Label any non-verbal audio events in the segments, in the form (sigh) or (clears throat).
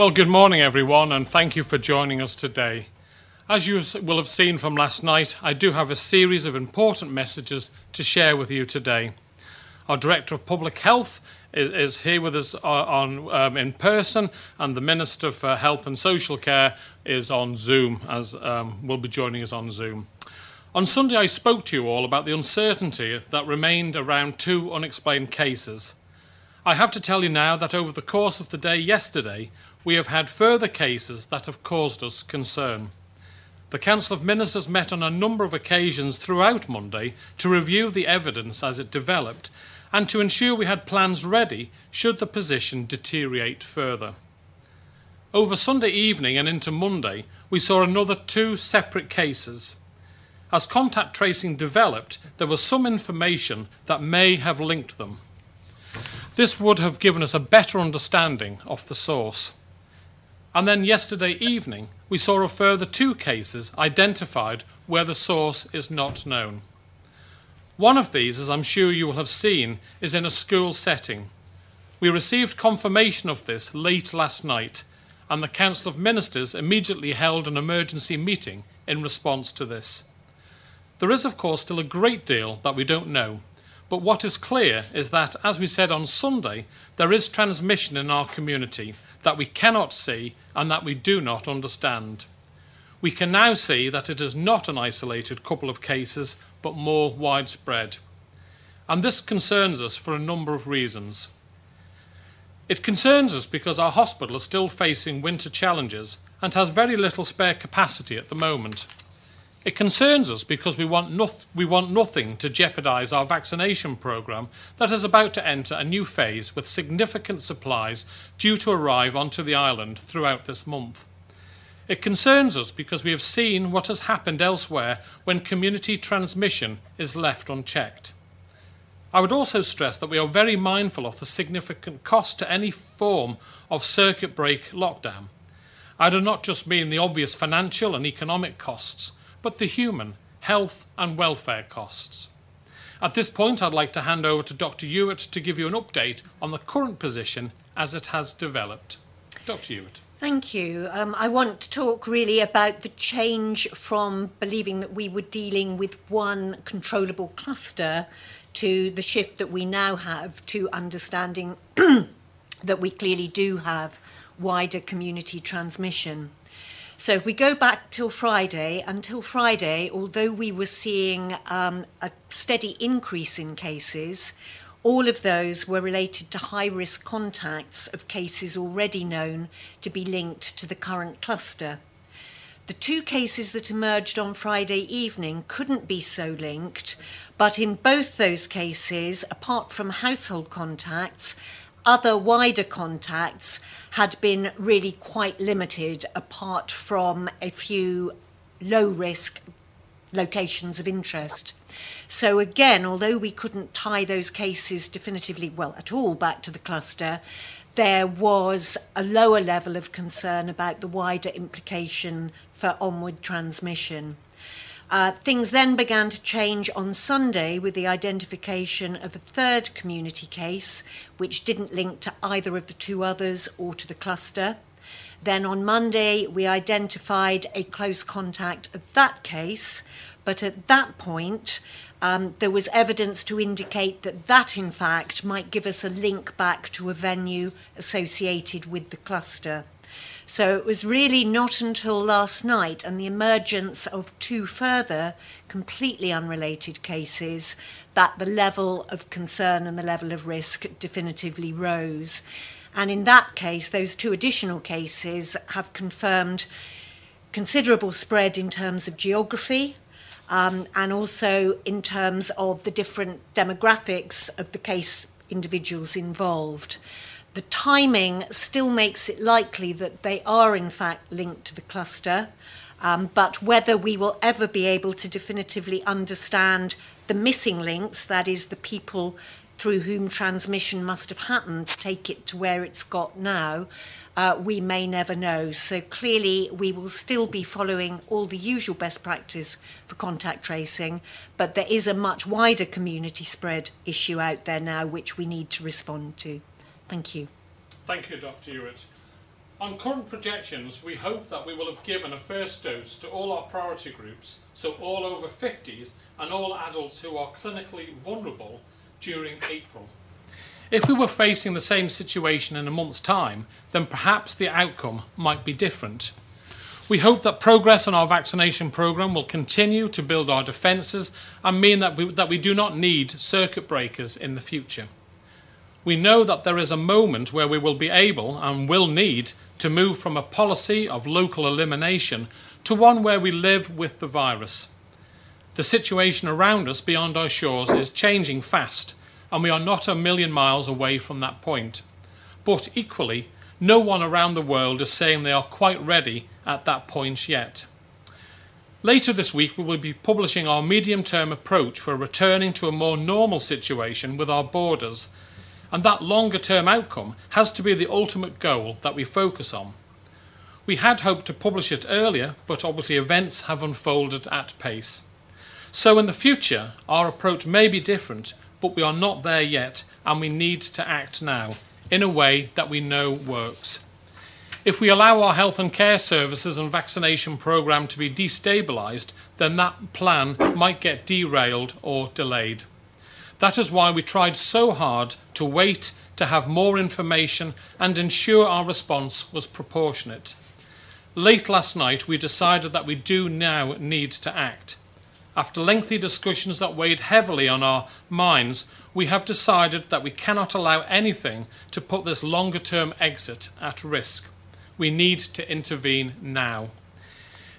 Well, good morning, everyone, and thank you for joining us today. As you will have seen from last night, I do have a series of important messages to share with you today. Our Director of Public Health is, is here with us on, um, in person, and the Minister for Health and Social Care is on Zoom, as um, will be joining us on Zoom. On Sunday, I spoke to you all about the uncertainty that remained around two unexplained cases. I have to tell you now that over the course of the day yesterday, we have had further cases that have caused us concern. The Council of Ministers met on a number of occasions throughout Monday to review the evidence as it developed and to ensure we had plans ready should the position deteriorate further. Over Sunday evening and into Monday, we saw another two separate cases. As contact tracing developed, there was some information that may have linked them. This would have given us a better understanding of the source. And then yesterday evening, we saw a further two cases identified where the source is not known. One of these, as I'm sure you will have seen, is in a school setting. We received confirmation of this late last night, and the Council of Ministers immediately held an emergency meeting in response to this. There is, of course, still a great deal that we don't know, but what is clear is that, as we said on Sunday, there is transmission in our community that we cannot see and that we do not understand. We can now see that it is not an isolated couple of cases, but more widespread. And this concerns us for a number of reasons. It concerns us because our hospital is still facing winter challenges and has very little spare capacity at the moment. It concerns us because we want, we want nothing to jeopardise our vaccination programme that is about to enter a new phase with significant supplies due to arrive onto the island throughout this month. It concerns us because we have seen what has happened elsewhere when community transmission is left unchecked. I would also stress that we are very mindful of the significant cost to any form of circuit break lockdown. I do not just mean the obvious financial and economic costs, but the human, health and welfare costs. At this point, I'd like to hand over to Dr. Ewart to give you an update on the current position as it has developed. Dr. Ewart. Thank you. Um, I want to talk really about the change from believing that we were dealing with one controllable cluster to the shift that we now have to understanding (clears throat) that we clearly do have wider community transmission. So if we go back till Friday, until Friday, although we were seeing um, a steady increase in cases, all of those were related to high risk contacts of cases already known to be linked to the current cluster. The two cases that emerged on Friday evening couldn't be so linked, but in both those cases, apart from household contacts, other wider contacts had been really quite limited apart from a few low risk locations of interest. So again, although we couldn't tie those cases definitively, well, at all back to the cluster, there was a lower level of concern about the wider implication for onward transmission. Uh, things then began to change on Sunday with the identification of a third community case, which didn't link to either of the two others or to the cluster. Then on Monday, we identified a close contact of that case, but at that point, um, there was evidence to indicate that that, in fact, might give us a link back to a venue associated with the cluster. So it was really not until last night and the emergence of two further completely unrelated cases that the level of concern and the level of risk definitively rose. And in that case, those two additional cases have confirmed considerable spread in terms of geography um, and also in terms of the different demographics of the case individuals involved the timing still makes it likely that they are in fact linked to the cluster, um, but whether we will ever be able to definitively understand the missing links, that is, the people through whom transmission must have happened, to take it to where it's got now, uh, we may never know. So clearly, we will still be following all the usual best practice for contact tracing, but there is a much wider community spread issue out there now which we need to respond to. Thank you. Thank you, Dr. Ewart. On current projections, we hope that we will have given a first dose to all our priority groups, so all over 50s and all adults who are clinically vulnerable during April. If we were facing the same situation in a month's time, then perhaps the outcome might be different. We hope that progress on our vaccination programme will continue to build our defences and mean that we, that we do not need circuit breakers in the future. We know that there is a moment where we will be able and will need to move from a policy of local elimination to one where we live with the virus. The situation around us beyond our shores is changing fast, and we are not a million miles away from that point. But equally, no one around the world is saying they are quite ready at that point yet. Later this week, we will be publishing our medium term approach for returning to a more normal situation with our borders and that longer term outcome has to be the ultimate goal that we focus on. We had hoped to publish it earlier, but obviously events have unfolded at pace. So in the future, our approach may be different, but we are not there yet, and we need to act now in a way that we know works. If we allow our health and care services and vaccination programme to be destabilised, then that plan might get derailed or delayed. That is why we tried so hard to wait to have more information and ensure our response was proportionate. Late last night, we decided that we do now need to act. After lengthy discussions that weighed heavily on our minds, we have decided that we cannot allow anything to put this longer term exit at risk. We need to intervene now.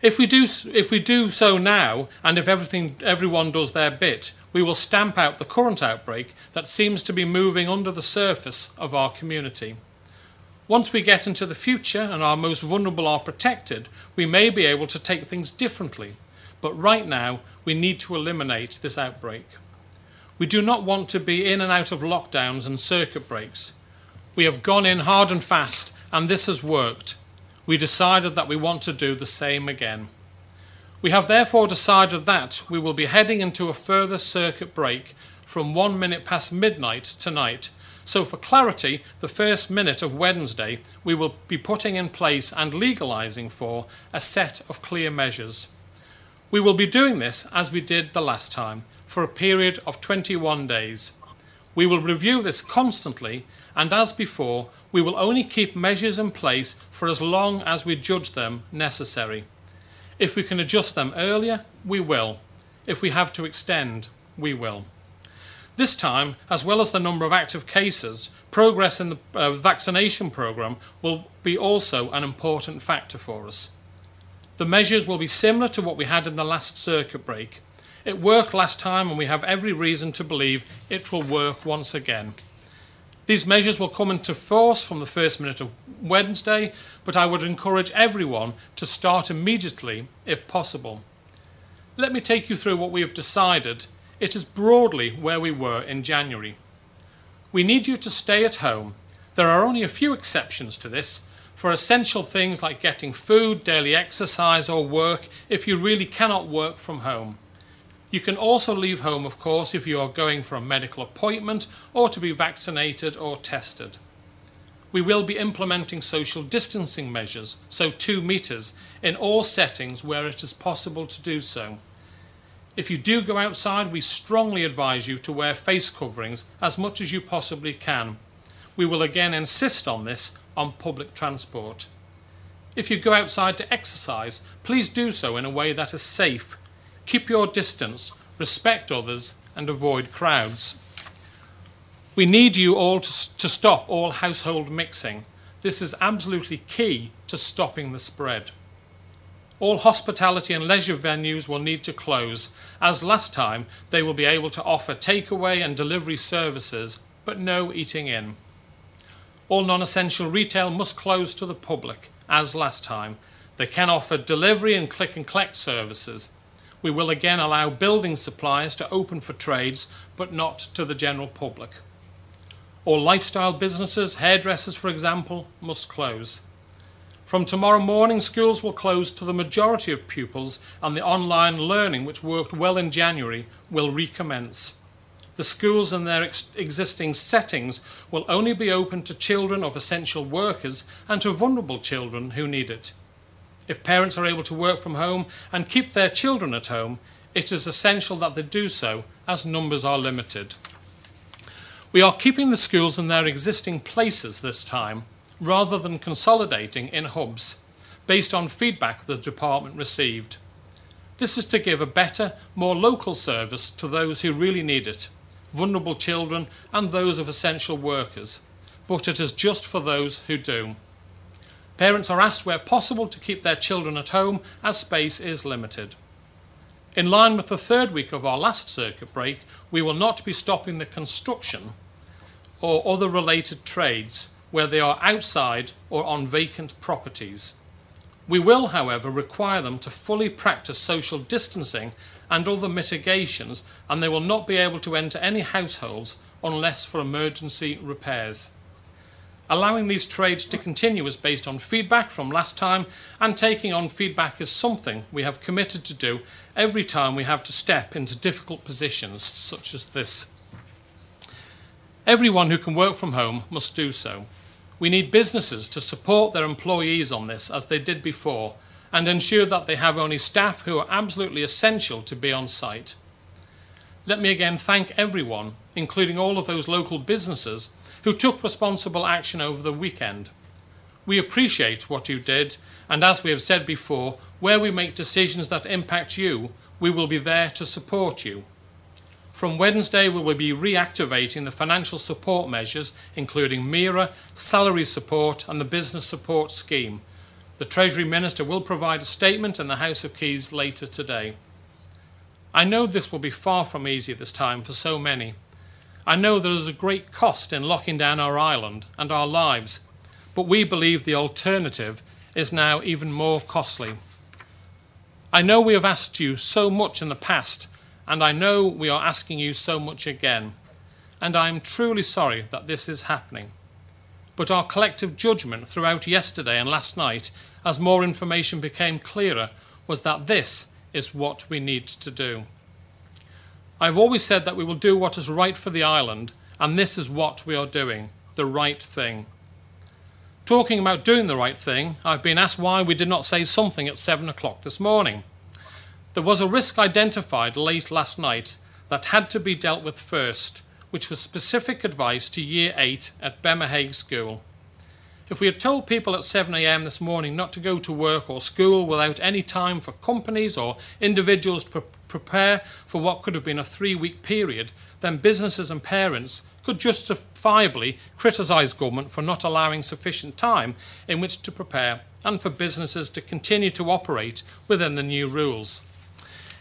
If we do, if we do so now, and if everything, everyone does their bit, we will stamp out the current outbreak that seems to be moving under the surface of our community. Once we get into the future and our most vulnerable are protected, we may be able to take things differently. But right now, we need to eliminate this outbreak. We do not want to be in and out of lockdowns and circuit breaks. We have gone in hard and fast, and this has worked. We decided that we want to do the same again. We have therefore decided that we will be heading into a further circuit break from one minute past midnight tonight. So, for clarity, the first minute of Wednesday, we will be putting in place and legalising for a set of clear measures. We will be doing this as we did the last time, for a period of 21 days. We will review this constantly, and as before, we will only keep measures in place for as long as we judge them necessary. If we can adjust them earlier, we will. If we have to extend, we will. This time, as well as the number of active cases, progress in the uh, vaccination programme will be also an important factor for us. The measures will be similar to what we had in the last circuit break. It worked last time and we have every reason to believe it will work once again. These measures will come into force from the first minute of Wednesday, but I would encourage everyone to start immediately if possible. Let me take you through what we have decided. It is broadly where we were in January. We need you to stay at home. There are only a few exceptions to this. For essential things like getting food, daily exercise, or work, if you really cannot work from home. You can also leave home, of course, if you are going for a medical appointment or to be vaccinated or tested. We will be implementing social distancing measures, so two metres, in all settings where it is possible to do so. If you do go outside, we strongly advise you to wear face coverings as much as you possibly can. We will again insist on this on public transport. If you go outside to exercise, please do so in a way that is safe Keep your distance, respect others, and avoid crowds. We need you all to, to stop all household mixing. This is absolutely key to stopping the spread. All hospitality and leisure venues will need to close. As last time, they will be able to offer takeaway and delivery services, but no eating in. All non essential retail must close to the public, as last time. They can offer delivery and click and collect services we will again allow building suppliers to open for trades, but not to the general public. All lifestyle businesses, hairdressers for example, must close. From tomorrow morning, schools will close to the majority of pupils and the online learning which worked well in January will recommence. The schools and their ex existing settings will only be open to children of essential workers and to vulnerable children who need it. If parents are able to work from home and keep their children at home, it is essential that they do so as numbers are limited. We are keeping the schools in their existing places this time rather than consolidating in hubs based on feedback the department received. This is to give a better, more local service to those who really need it, vulnerable children and those of essential workers, but it is just for those who do. Parents are asked where possible to keep their children at home as space is limited. In line with the third week of our last circuit break, we will not be stopping the construction or other related trades where they are outside or on vacant properties. We will, however, require them to fully practice social distancing and other mitigations, and they will not be able to enter any households unless for emergency repairs. Allowing these trades to continue is based on feedback from last time, and taking on feedback is something we have committed to do every time we have to step into difficult positions such as this. Everyone who can work from home must do so. We need businesses to support their employees on this as they did before and ensure that they have only staff who are absolutely essential to be on site. Let me again thank everyone, including all of those local businesses who took responsible action over the weekend. We appreciate what you did, and as we have said before, where we make decisions that impact you, we will be there to support you. From Wednesday, we will be reactivating the financial support measures, including MERA, salary support, and the business support scheme. The Treasury Minister will provide a statement in the House of Keys later today. I know this will be far from easy this time for so many. I know there is a great cost in locking down our island and our lives, but we believe the alternative is now even more costly. I know we have asked you so much in the past and I know we are asking you so much again, and I am truly sorry that this is happening. But our collective judgment throughout yesterday and last night, as more information became clearer, was that this is what we need to do. I've always said that we will do what is right for the island, and this is what we are doing the right thing. Talking about doing the right thing, I've been asked why we did not say something at 7 o'clock this morning. There was a risk identified late last night that had to be dealt with first, which was specific advice to Year 8 at Bemahague School. If we had told people at 7am this morning not to go to work or school without any time for companies or individuals to prepare for what could have been a three week period, then businesses and parents could justifiably criticise government for not allowing sufficient time in which to prepare and for businesses to continue to operate within the new rules.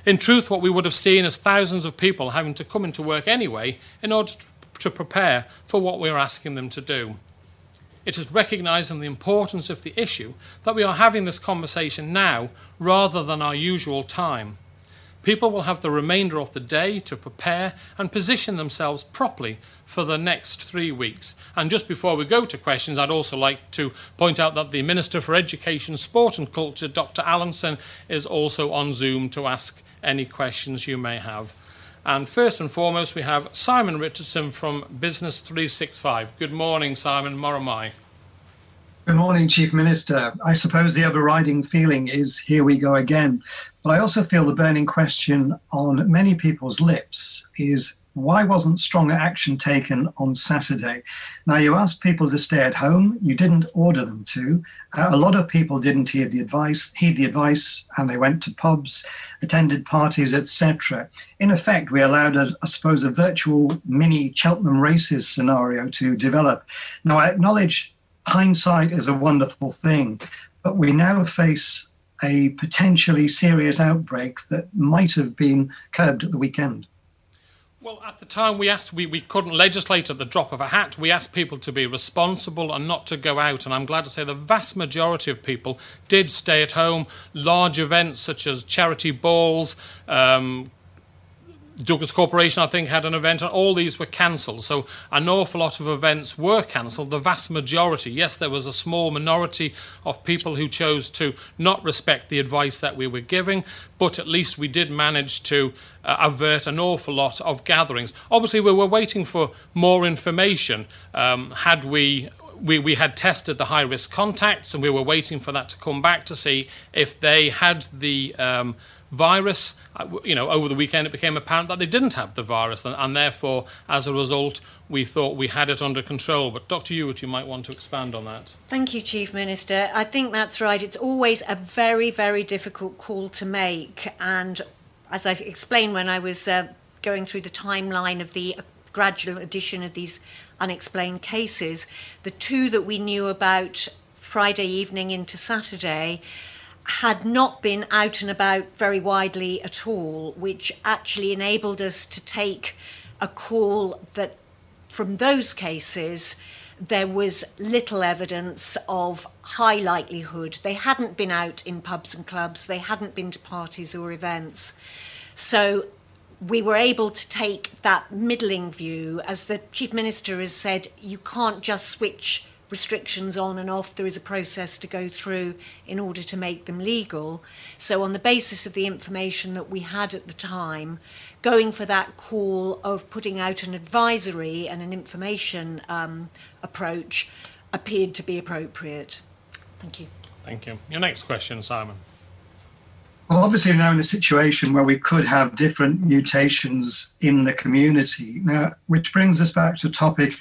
In truth, what we would have seen is thousands of people having to come into work anyway in order to prepare for what we are asking them to do. It is recognising the importance of the issue that we are having this conversation now rather than our usual time. People will have the remainder of the day to prepare and position themselves properly for the next three weeks. And just before we go to questions, I'd also like to point out that the Minister for Education, Sport and Culture, Dr. Allinson, is also on Zoom to ask any questions you may have. And first and foremost, we have Simon Richardson from Business 365. Good morning, Simon Moramai. Good morning, Chief Minister. I suppose the overriding feeling is here we go again. But I also feel the burning question on many people's lips is why wasn't stronger action taken on Saturday? Now, you asked people to stay at home. You didn't order them to. Uh, a lot of people didn't heed the advice, heed the advice, and they went to pubs, attended parties, etc. In effect, we allowed, a, I suppose, a virtual mini Cheltenham races scenario to develop. Now, I acknowledge hindsight is a wonderful thing, but we now face a potentially serious outbreak that might have been curbed at the weekend. Well, at the time we asked, we, we couldn't legislate at the drop of a hat. We asked people to be responsible and not to go out. And I'm glad to say the vast majority of people did stay at home. Large events such as charity balls, um, Douglas Corporation, I think, had an event, and all these were cancelled. So an awful lot of events were cancelled. The vast majority, yes, there was a small minority of people who chose to not respect the advice that we were giving, but at least we did manage to uh, avert an awful lot of gatherings. Obviously, we were waiting for more information. Um, had we we, we had tested the high risk contacts and we were waiting for that to come back to see if they had the um, virus. Uh, you know, over the weekend it became apparent that they didn't have the virus, and, and therefore, as a result, we thought we had it under control. But Dr. Ewart, you might want to expand on that. Thank you, Chief Minister. I think that's right. It's always a very, very difficult call to make. And as I explained when I was uh, going through the timeline of the gradual addition of these unexplained cases, the two that we knew about Friday evening into Saturday had not been out and about very widely at all, which actually enabled us to take a call that from those cases there was little evidence of high likelihood. They hadn't been out in pubs and clubs, they hadn't been to parties or events. So we were able to take that middling view. As the Chief Minister has said, you can't just switch restrictions on and off. There is a process to go through in order to make them legal. So, on the basis of the information that we had at the time, going for that call of putting out an advisory and an information um, approach appeared to be appropriate. Thank you. Thank you. Your next question, Simon. Well, obviously, we're now in a situation where we could have different mutations in the community. Now, which brings us back to a topic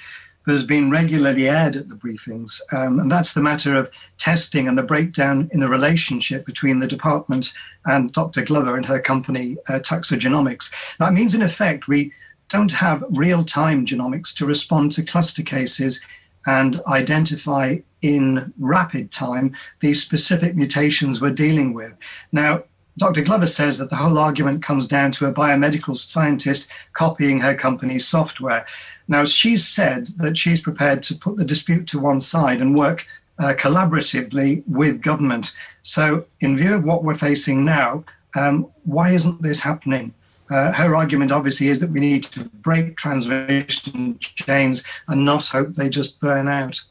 that has been regularly aired at the briefings, um, and that's the matter of testing and the breakdown in the relationship between the department and Dr. Glover and her company, uh, Tuxo Genomics. That means, in effect, we don't have real time genomics to respond to cluster cases and identify in rapid time these specific mutations we're dealing with. Now, Dr. Glover says that the whole argument comes down to a biomedical scientist copying her company's software. Now, she's said that she's prepared to put the dispute to one side and work uh, collaboratively with government. So, in view of what we're facing now, um, why isn't this happening? Uh, her argument obviously is that we need to break transmission chains and not hope they just burn out.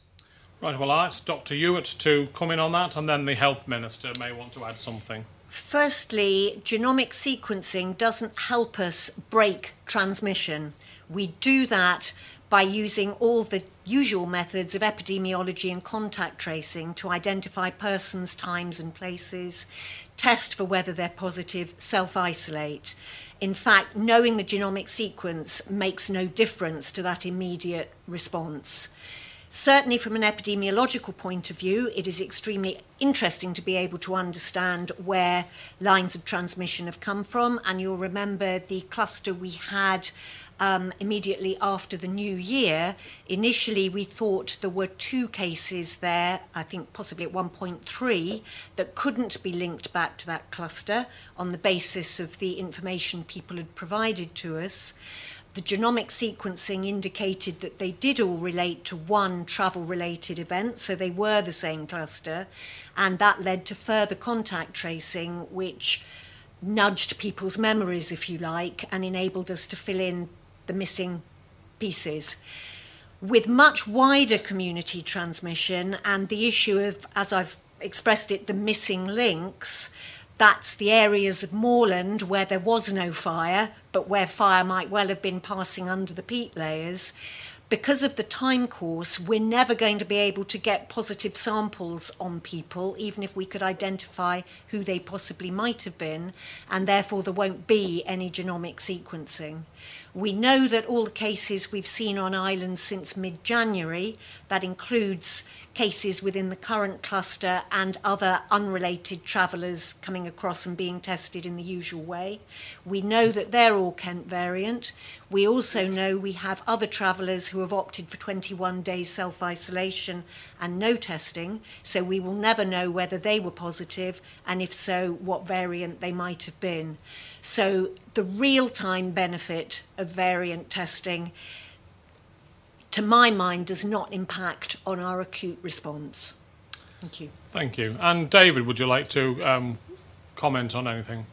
Right, well, I'll ask Dr. Ewart to come in on that, and then the Health Minister may want to add something. Firstly, genomic sequencing doesn't help us break transmission. We do that by using all the usual methods of epidemiology and contact tracing to identify persons, times, and places, test for whether they're positive, self isolate. In fact, knowing the genomic sequence makes no difference to that immediate response. Certainly, from an epidemiological point of view, it is extremely interesting to be able to understand where lines of transmission have come from. And you'll remember the cluster we had um, immediately after the new year. Initially, we thought there were two cases there, I think possibly at 1.3, that couldn't be linked back to that cluster on the basis of the information people had provided to us the genomic sequencing indicated that they did all relate to one travel related event, so they were the same cluster, and that led to further contact tracing, which nudged people's memories, if you like, and enabled us to fill in the missing pieces. With much wider community transmission and the issue of, as I've expressed it, the missing links, that's the areas of moorland where there was no fire, but where fire might well have been passing under the peat layers. Because of the time course, we're never going to be able to get positive samples on people, even if we could identify who they possibly might have been, and therefore there won't be any genomic sequencing. We know that all the cases we've seen on island since mid January, that includes cases within the current cluster and other unrelated travellers coming across and being tested in the usual way. We know that they're all Kent variant. We also know we have other travellers who have opted for 21 days self isolation and no testing, so we will never know whether they were positive and if so, what variant they might have been. So the real time benefit of variant testing, to my mind, does not impact on our acute response. Thank you. Thank you. And David, would you like to um, comment on anything?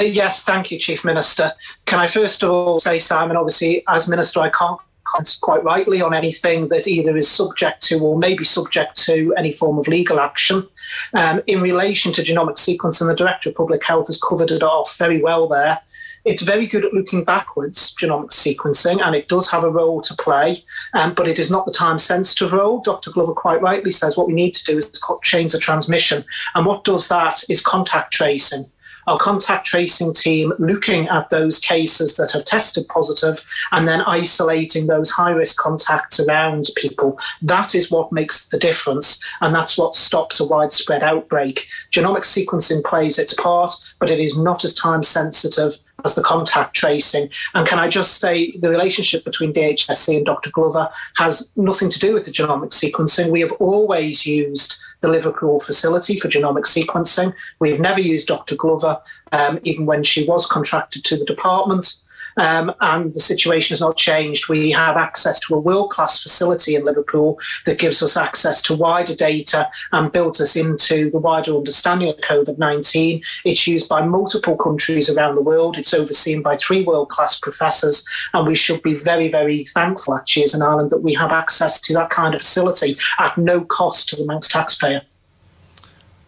Yes, thank you, Chief Minister. Can I first of all say, Simon, obviously, as Minister, I can't comment quite rightly on anything that either is subject to or may be subject to any form of legal action. Um, in relation to genomic sequencing, the Director of Public Health has covered it off very well there. It's very good at looking backwards, genomic sequencing, and it does have a role to play, um, but it is not the time sensitive role. Dr. Glover quite rightly says what we need to do is cut chains of transmission. And what does that is contact tracing our contact tracing team looking at those cases that have tested positive and then isolating those high risk contacts around people. That is what makes the difference, and that's what stops a widespread outbreak. Genomic sequencing plays its part, but it is not as time sensitive as the contact tracing. And can I just say the relationship between DHSC and Dr. Glover has nothing to do with the genomic sequencing. We have always used the Liverpool facility for genomic sequencing. We've never used Dr. Glover, um, even when she was contracted to the department. Um, and the situation has not changed. We have access to a world class facility in Liverpool that gives us access to wider data and builds us into the wider understanding of COVID 19. It's used by multiple countries around the world. It's overseen by three world class professors. And we should be very, very thankful, actually, as an island, that we have access to that kind of facility at no cost to the Manx taxpayer.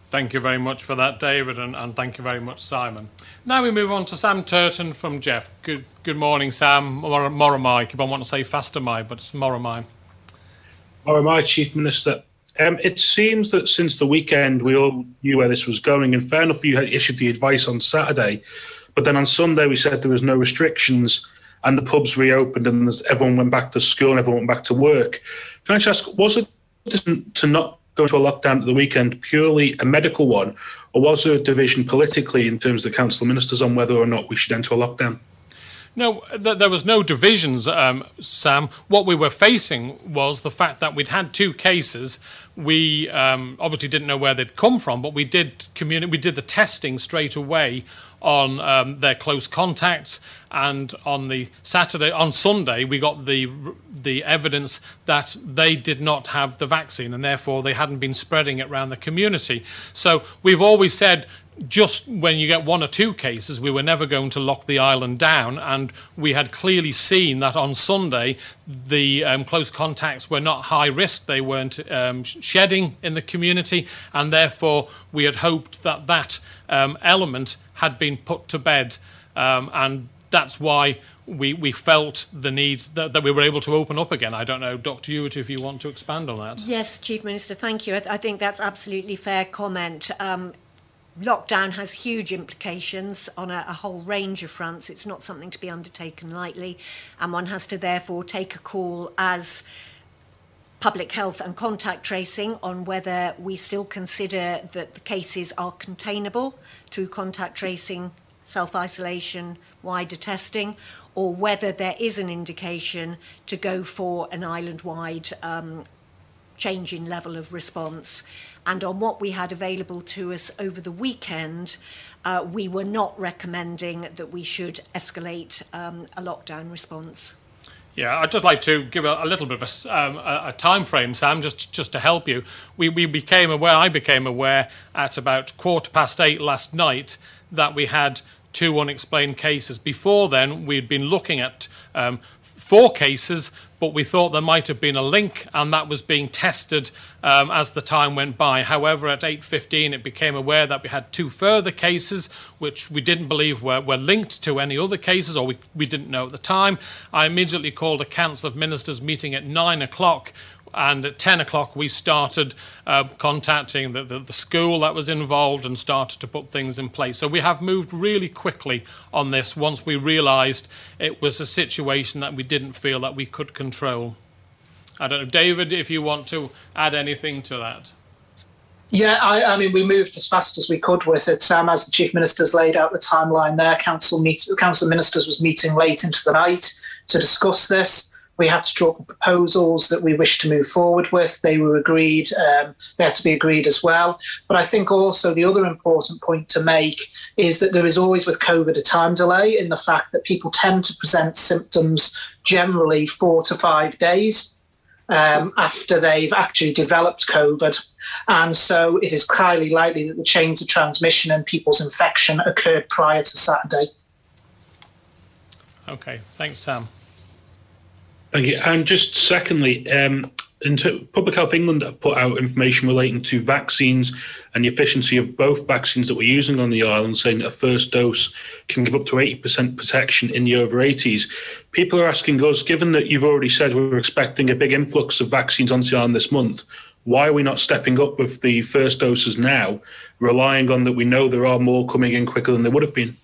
Thank you very much for that, David, and, and thank you very much, Simon. Now we move on to Sam Turton from Gef. Good good morning, Sam. Moramai. Keep on wanting to say Fastamai, but it's Moramai. Moramai, Chief Minister. Um, it seems that since the weekend we all knew where this was going, and fair enough, you had issued the advice on Saturday, but then on Sunday we said there was no restrictions and the pubs reopened and everyone went back to school and everyone went back to work. Can I just ask, was it to not go into a lockdown at the weekend purely a medical one, was there a division politically in terms of the council ministers on whether or not we should enter a lockdown? No, th- there was no divisions, um, Sam. What we were facing was the fact that we'd had two cases. We um, obviously didn't know where they'd come from, but we did communi- We did the testing straight away on um, their close contacts, and on the Saturday, on Sunday, we got the the evidence that they did not have the vaccine, and therefore they hadn't been spreading it around the community. So we've always said. Just when you get one or two cases, we were never going to lock the island down, and we had clearly seen that on Sunday the um, close contacts were not high risk; they weren't um, shedding in the community, and therefore we had hoped that that um, element had been put to bed, um, and that's why we, we felt the need that, that we were able to open up again. I don't know, Dr. Ewart, if you want to expand on that. Yes, Chief Minister, thank you. I, th- I think that's absolutely fair comment. Um, lockdown has huge implications on a, a whole range of fronts. It's not something to be undertaken lightly, and one has to therefore take a call as public health and contact tracing on whether we still consider that the cases are containable through contact tracing, self isolation, wider testing, or whether there is an indication to go for an island wide um, change in level of response. And on what we had available to us over the weekend, uh, we were not recommending that we should escalate um, a lockdown response. Yeah, I'd just like to give a, a little bit of a, um, a, a, time frame, Sam, just just to help you. We we became aware. I became aware at about quarter past eight last night that we had two unexplained cases. Before then, we'd been looking at um, four cases but we thought there might have been a link, and that was being tested um, as the time went by. However, at 8.15, it became aware that we had two further cases, which we didn't believe were, were linked to any other cases, or we, we didn't know at the time. I immediately called a Council of Ministers meeting at 9 o'clock, and at 10 o'clock, we started uh, contacting the, the, the, school that was involved and started to put things in place. So we have moved really quickly on this once we realised it was a situation that we didn't feel that we could control. I don't know, David, if you want to add anything to that. Yeah, I, I, mean, we moved as fast as we could with it. Um, as the chief ministers laid out the timeline there, council meet, council ministers was meeting late into the night to discuss this. We had to draw proposals that we wished to move forward with. They were agreed. Um, they had to be agreed as well. But I think also the other important point to make is that there is always with COVID a time delay in the fact that people tend to present symptoms generally four to five days. um, after they've actually developed COVID. And so it is highly likely that the chains of transmission and people's infection occurred prior to Saturday. Okay, thanks, Sam. Thank you. And just secondly, um, Public Health England have put out information relating to vaccines and the efficiency of both vaccines that we're using on the island, saying that a first dose can give up to 80% protection in the over 80s. People are asking us, given that you've already said we're expecting a big influx of vaccines onto the island this month, why are we not stepping up with the first doses now, relying on that we know there are more coming in quicker than there would have been?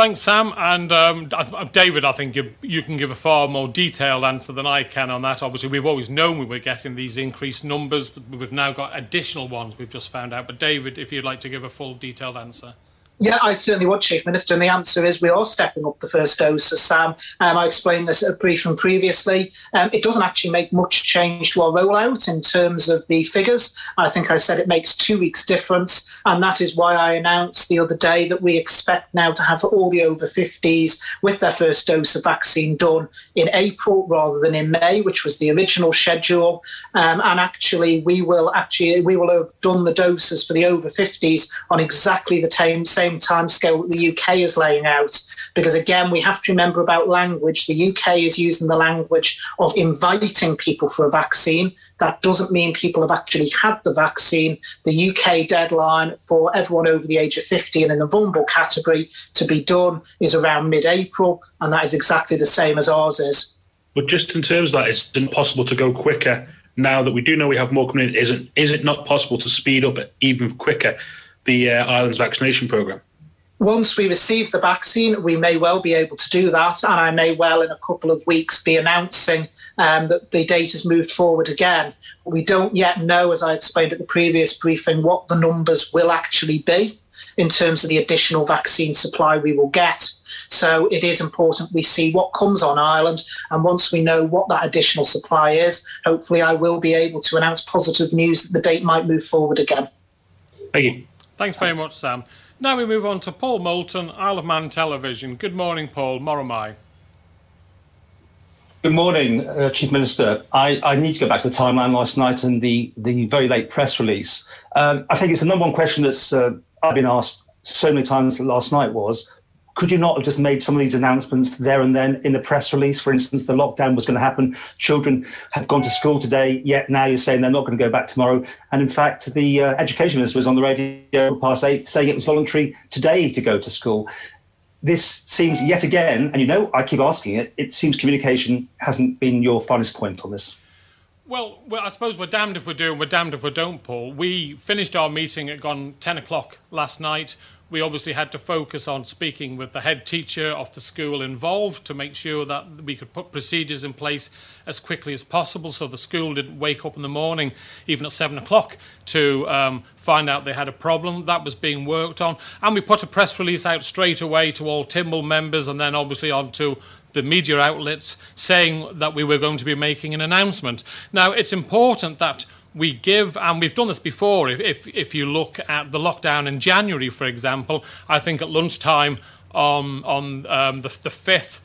Thanks, Sam. And um, David, I think you, you can give a far more detailed answer than I can on that. Obviously, we've always known we were getting these increased numbers, we've now got additional ones we've just found out. But David, if you'd like to give a full detailed answer. Yeah, I certainly would, Chief Minister. And the answer is we are stepping up the first dose. As Sam, um, I explained this at a briefing previously. Um, it doesn't actually make much change to our rollout in terms of the figures. I think I said it makes two weeks difference. And that is why I announced the other day that we expect now to have all the over 50s with their first dose of vaccine done in April rather than in May, which was the original schedule. Um, and actually, we will actually we will have done the doses for the over 50s on exactly the same same time scale that the UK is laying out. Because again, we have to remember about language. The UK is using the language of inviting people for a vaccine. That doesn't mean people have actually had the vaccine. The UK deadline for everyone over the age of 50 and in the vulnerable category to be done is around mid April. And that is exactly the same as ours is. But just in terms of that, it's impossible to go quicker now that we do know we have more coming in. Is it, is it not possible to speed up it even quicker the uh, island's vaccination program? once we receive the vaccine, we may well be able to do that. And I may well, in a couple of weeks, be announcing um, that the date has moved forward again. We don't yet know, as I explained at the previous briefing, what the numbers will actually be in terms of the additional vaccine supply we will get. So it is important we see what comes on island. And once we know what that additional supply is, hopefully I will be able to announce positive news that the date might move forward again. Thank you. Thanks very much, Sam. Now we move on to Paul Moulton, Isle of Man Television. Good morning, Paul. Moromai. Good morning, uh, Chief Minister. I, I, need to go back to the timeline last night and the, the very late press release. Um, I think it's the number one question that's uh, I've been asked so many times last night was could you not have just made some of these announcements there and then in the press release? For instance, the lockdown was going to happen. Children have gone to school today, yet now you're saying they're not going to go back tomorrow. And in fact, the uh, education minister was on the radio past eight saying it was voluntary today to go to school. This seems yet again, and you know, I keep asking it, it seems communication hasn't been your finest point on this. Well, well, I suppose we're damned if we do and we're damned if we don't, Paul. We finished our meeting at gone 10 o'clock last night we obviously had to focus on speaking with the head teacher of the school involved to make sure that we could put procedures in place as quickly as possible so the school didn't wake up in the morning, even at seven o'clock, to um, find out they had a problem. That was being worked on. And we put a press release out straight away to all Tynwald members and then obviously on to the media outlets saying that we were going to be making an announcement. Now, it's important that we give, and we've done this before, if, if, if you look at the lockdown in January, for example, I think at lunchtime on, on um, the, the 5th,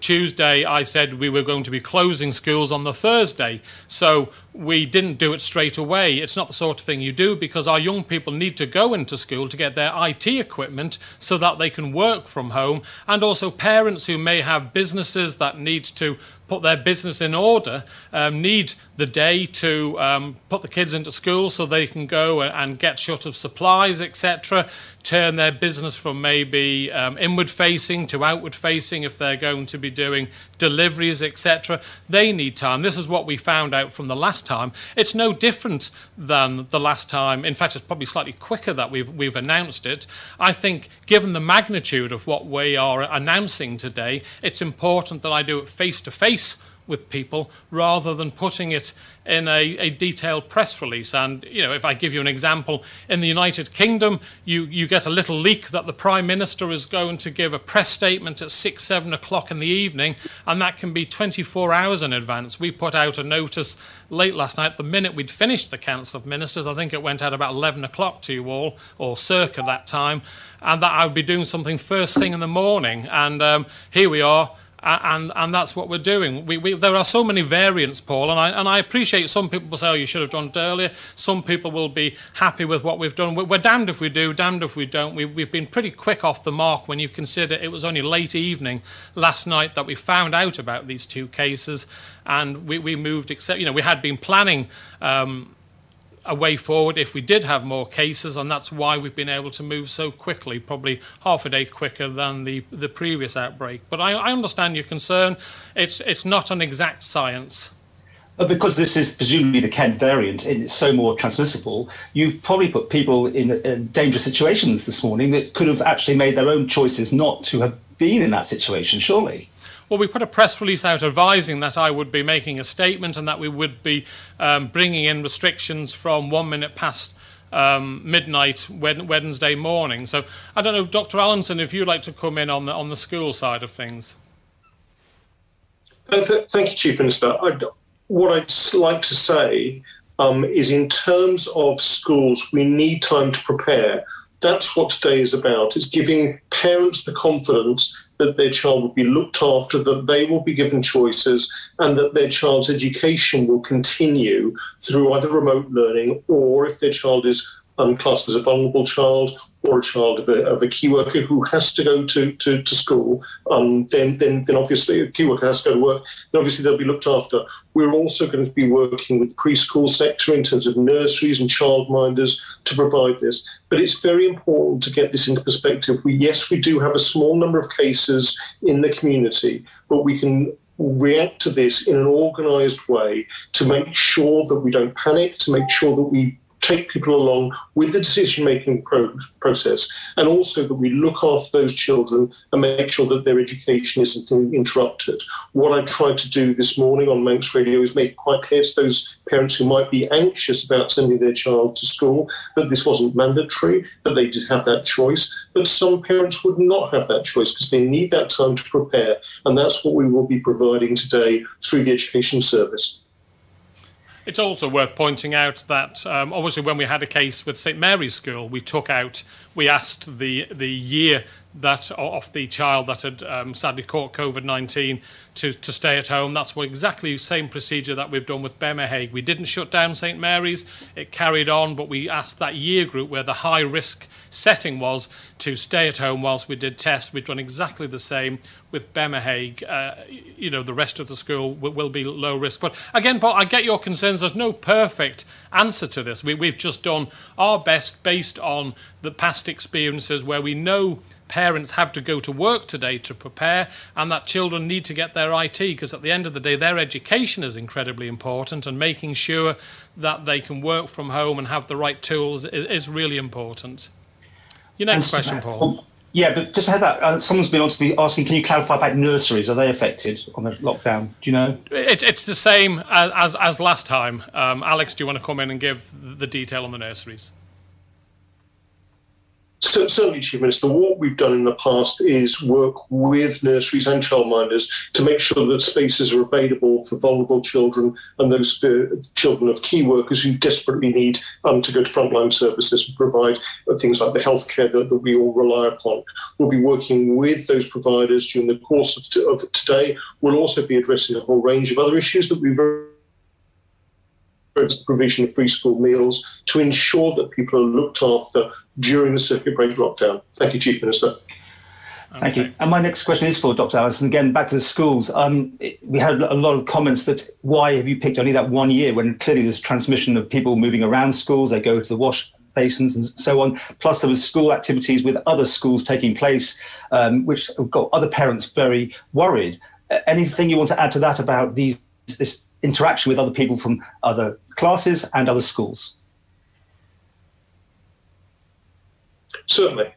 Tuesday, I said we were going to be closing schools on the Thursday. So we didn't do it straight away. It's not the sort of thing you do because our young people need to go into school to get their IT equipment so that they can work from home. And also, parents who may have businesses that need to put their business in order um, need the day to um, put the kids into school so they can go and get short of supplies, etc. Turn their business from maybe um, inward facing to outward facing if they're going to be doing deliveries, etc. They need time. This is what we found out from the last time. It's no different than the last time. In fact, it's probably slightly quicker that we've we've announced it. I think, given the magnitude of what we are announcing today, it's important that I do it face to face with people rather than putting it in a, a, detailed press release. And, you know, if I give you an example, in the United Kingdom, you, you get a little leak that the Prime Minister is going to give a press statement at six, seven o'clock in the evening, and that can be 24 hours in advance. We put out a notice late last night, the minute we'd finished the Council of Ministers, I think it went out about 11 o'clock to you all, or circa that time, and that I would be doing something first thing in the morning. And um, here we are and and that's what we're doing. We, we, there are so many variants, Paul, and I and I appreciate some people will say, "Oh, you should have done it earlier." Some people will be happy with what we've done. We're, we're damned if we do, damned if we don't. We, we've been pretty quick off the mark when you consider it was only late evening last night that we found out about these two cases, and we, we moved. Except you know we had been planning. Um, a way forward if we did have more cases, and that's why we've been able to move so quickly, probably half a day quicker than the, the previous outbreak. But I, I understand your concern. It's, it's not an exact science. Uh, because this is presumably the Kent variant and it's so more transmissible, you've probably put people in, in dangerous situations this morning that could have actually made their own choices not to have been in that situation, surely. Well, we put a press release out advising that I would be making a statement and that we would be um, bringing in restrictions from one minute past um, midnight Wednesday morning. So I don't know, Dr. Allinson, if you'd like to come in on the on the school side of things. Thank you, Chief Minister. I'd, what I'd like to say um, is, in terms of schools, we need time to prepare. That's what today is about. It's giving parents the confidence that their child will be looked after, that they will be given choices, and that their child's education will continue through either remote learning or if their child is um, classed as a vulnerable child or a child of a, of a key worker who has to go to, to, to school, um, then, then, then obviously a key worker has to go to work, then obviously they'll be looked after. We're also going to be working with the preschool sector in terms of nurseries and childminders to provide this. But it's very important to get this into perspective. We, yes, we do have a small number of cases in the community, but we can react to this in an organised way to make sure that we don't panic, to make sure that we take people along with the decision making pro- process, and also that we look after those children and make sure that their education isn't interrupted. What I tried to do this morning on Manx Radio is make quite clear to those parents who might be anxious about sending their child to school that this wasn't mandatory, that they did have that choice, but some parents would not have that choice because they need that time to prepare, and that's what we will be providing today through the Education Service. It's also worth pointing out that um, obviously when we had a case with St Mary's School, we took out, we asked the the year that of the child that had um, sadly caught COVID-19 to, to stay at home. That's what exactly the same procedure that we've done with Bemahague. We didn't shut down St Mary's, it carried on, but we asked that year group where the high risk setting was to stay at home whilst we did tests. We've done exactly the same with Bemahague. Uh, you know, the rest of the school will, will, be low risk. But again, Paul, I get your concerns. There's no perfect answer to this. We, we've just done our best based on the past experiences where we know parents have to go to work today to prepare, and that children need to get their IT because at the end of the day, their education is incredibly important, and making sure that they can work from home and have the right tools is, is really important. Your next and, question, Paul. Yeah, but just had that. Uh, someone's been on to be asking, can you clarify about nurseries? Are they affected on the lockdown? Do you know? It, it's the same as, as, as last time. Um, Alex, do you want to come in and give the detail on the nurseries? Certainly, Chief Minister, what we've done in the past is work with nurseries and childminders to make sure that spaces are available for vulnerable children and those uh, children of key workers who desperately need um, to go to frontline services and provide uh, things like the healthcare that, that we all rely upon. We'll be working with those providers during the course of, t- of today. We'll also be addressing a whole range of other issues that we've the provision of free school meals to ensure that people are looked after during the circuit break lockdown. Thank you, Chief Minister. Thank you. And my next question is for Dr. Allinson. Again, back to the schools. Um, we had a lot of comments that why have you picked only that one year when clearly there's transmission of people moving around schools, they go to the wash basins and so on. Plus, there was school activities with other schools taking place, um, which got other parents very worried. anything you want to add to that about these this interaction with other people from other classes and other schools? Certainly.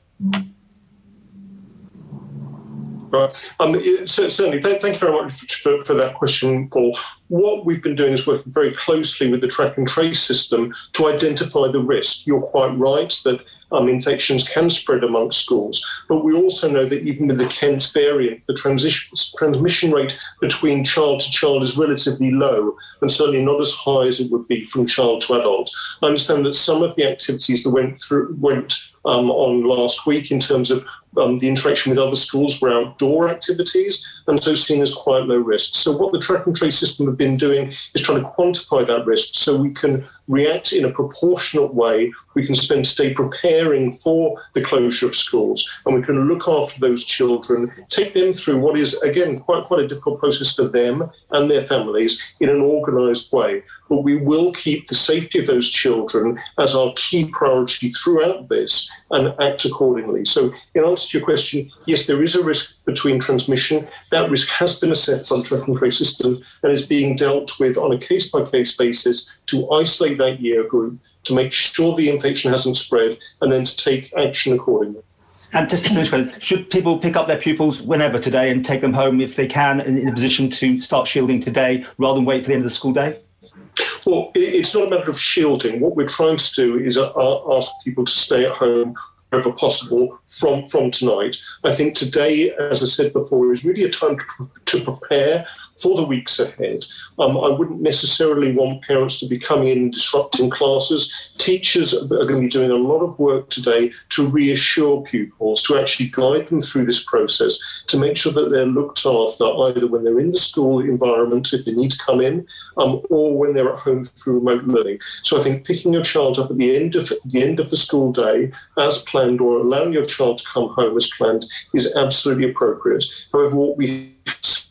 Right. Um, certainly, th- thank you very much for, for, that question, Paul. What we've been doing is working very closely with the track and trace system to identify the risk. You're quite right that um, infections can spread amongst schools. But we also know that even with the Kent variant, the transmission rate between child to child is relatively low and certainly not as high as it would be from child to adult. I understand that some of the activities that went through went um, on last week in terms of um, the interaction with other schools were outdoor activities, and so seen as quite low risk. So, what the track and trace system have been doing is trying to quantify that risk so we can react in a proportionate way. We can spend today preparing for the closure of schools, and we can look after those children, take them through what is, again, quite, quite a difficult process for them and their families in an organised way. But we will keep the safety of those children as our key priority throughout this and act accordingly. So, in answer to your question, yes, there is a risk between transmission. That risk has been assessed by the track and trace system and is being dealt with on a case by case basis to isolate that year group, to make sure the infection hasn't spread, and then to take action accordingly. And just to finish with, should people pick up their pupils whenever today and take them home if they can in a position to start shielding today rather than wait for the end of the school day? Well, it's not a matter of shielding. What we're trying to do is uh, ask people to stay at home wherever possible from, from tonight. I think today, as I said before, is really a time to, to prepare for the weeks ahead. Um, I wouldn't necessarily want parents to be coming in and disrupting classes. Teachers are going to be doing a lot of work today to reassure pupils, to actually guide them through this process, to make sure that they're looked after either when they're in the school environment, if they need to come in, um, or when they're at home through remote learning. So I think picking your child up at the end of the end of the school day as planned, or allowing your child to come home as planned, is absolutely appropriate. However, what we this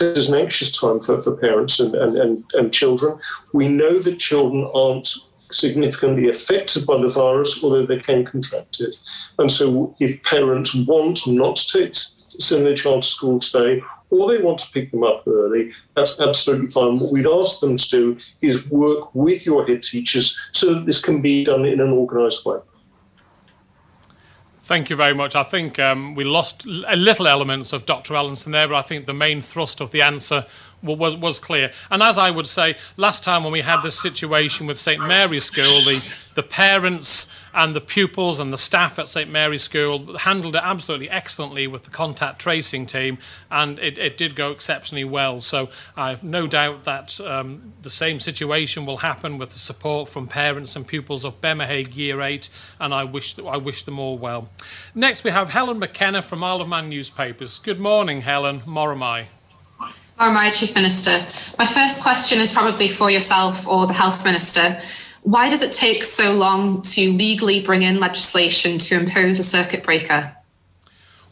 is an anxious time for, for parents and, and, and, and children. We know that children aren't significantly affected by the virus, although they can contract it. And so, if parents want not to send their child to school today, or they want to pick them up early, that's absolutely fine. What we'd ask them to do is work with your head teachers so that this can be done in an organised way. Thank you very much. I think um, we lost a little elements of Dr. Allinson there, but I think the main thrust of the answer was was clear. And as I would say, last time when we had this situation with St Mary's School, the the parents and the pupils and the staff at St Mary's School handled it absolutely excellently with the contact tracing team, and it, it did go exceptionally well. So I have no doubt that um, the same situation will happen with the support from parents and pupils of Bemahague Year 8, and I wish, I wish them all well. Next, we have Helen McKenna from Isle of Man Newspapers. Good morning, Helen. Moramai. Moramai, Chief Minister. My first question is probably for yourself or the Health Minister. Why does it take so long to legally bring in legislation to impose a circuit breaker?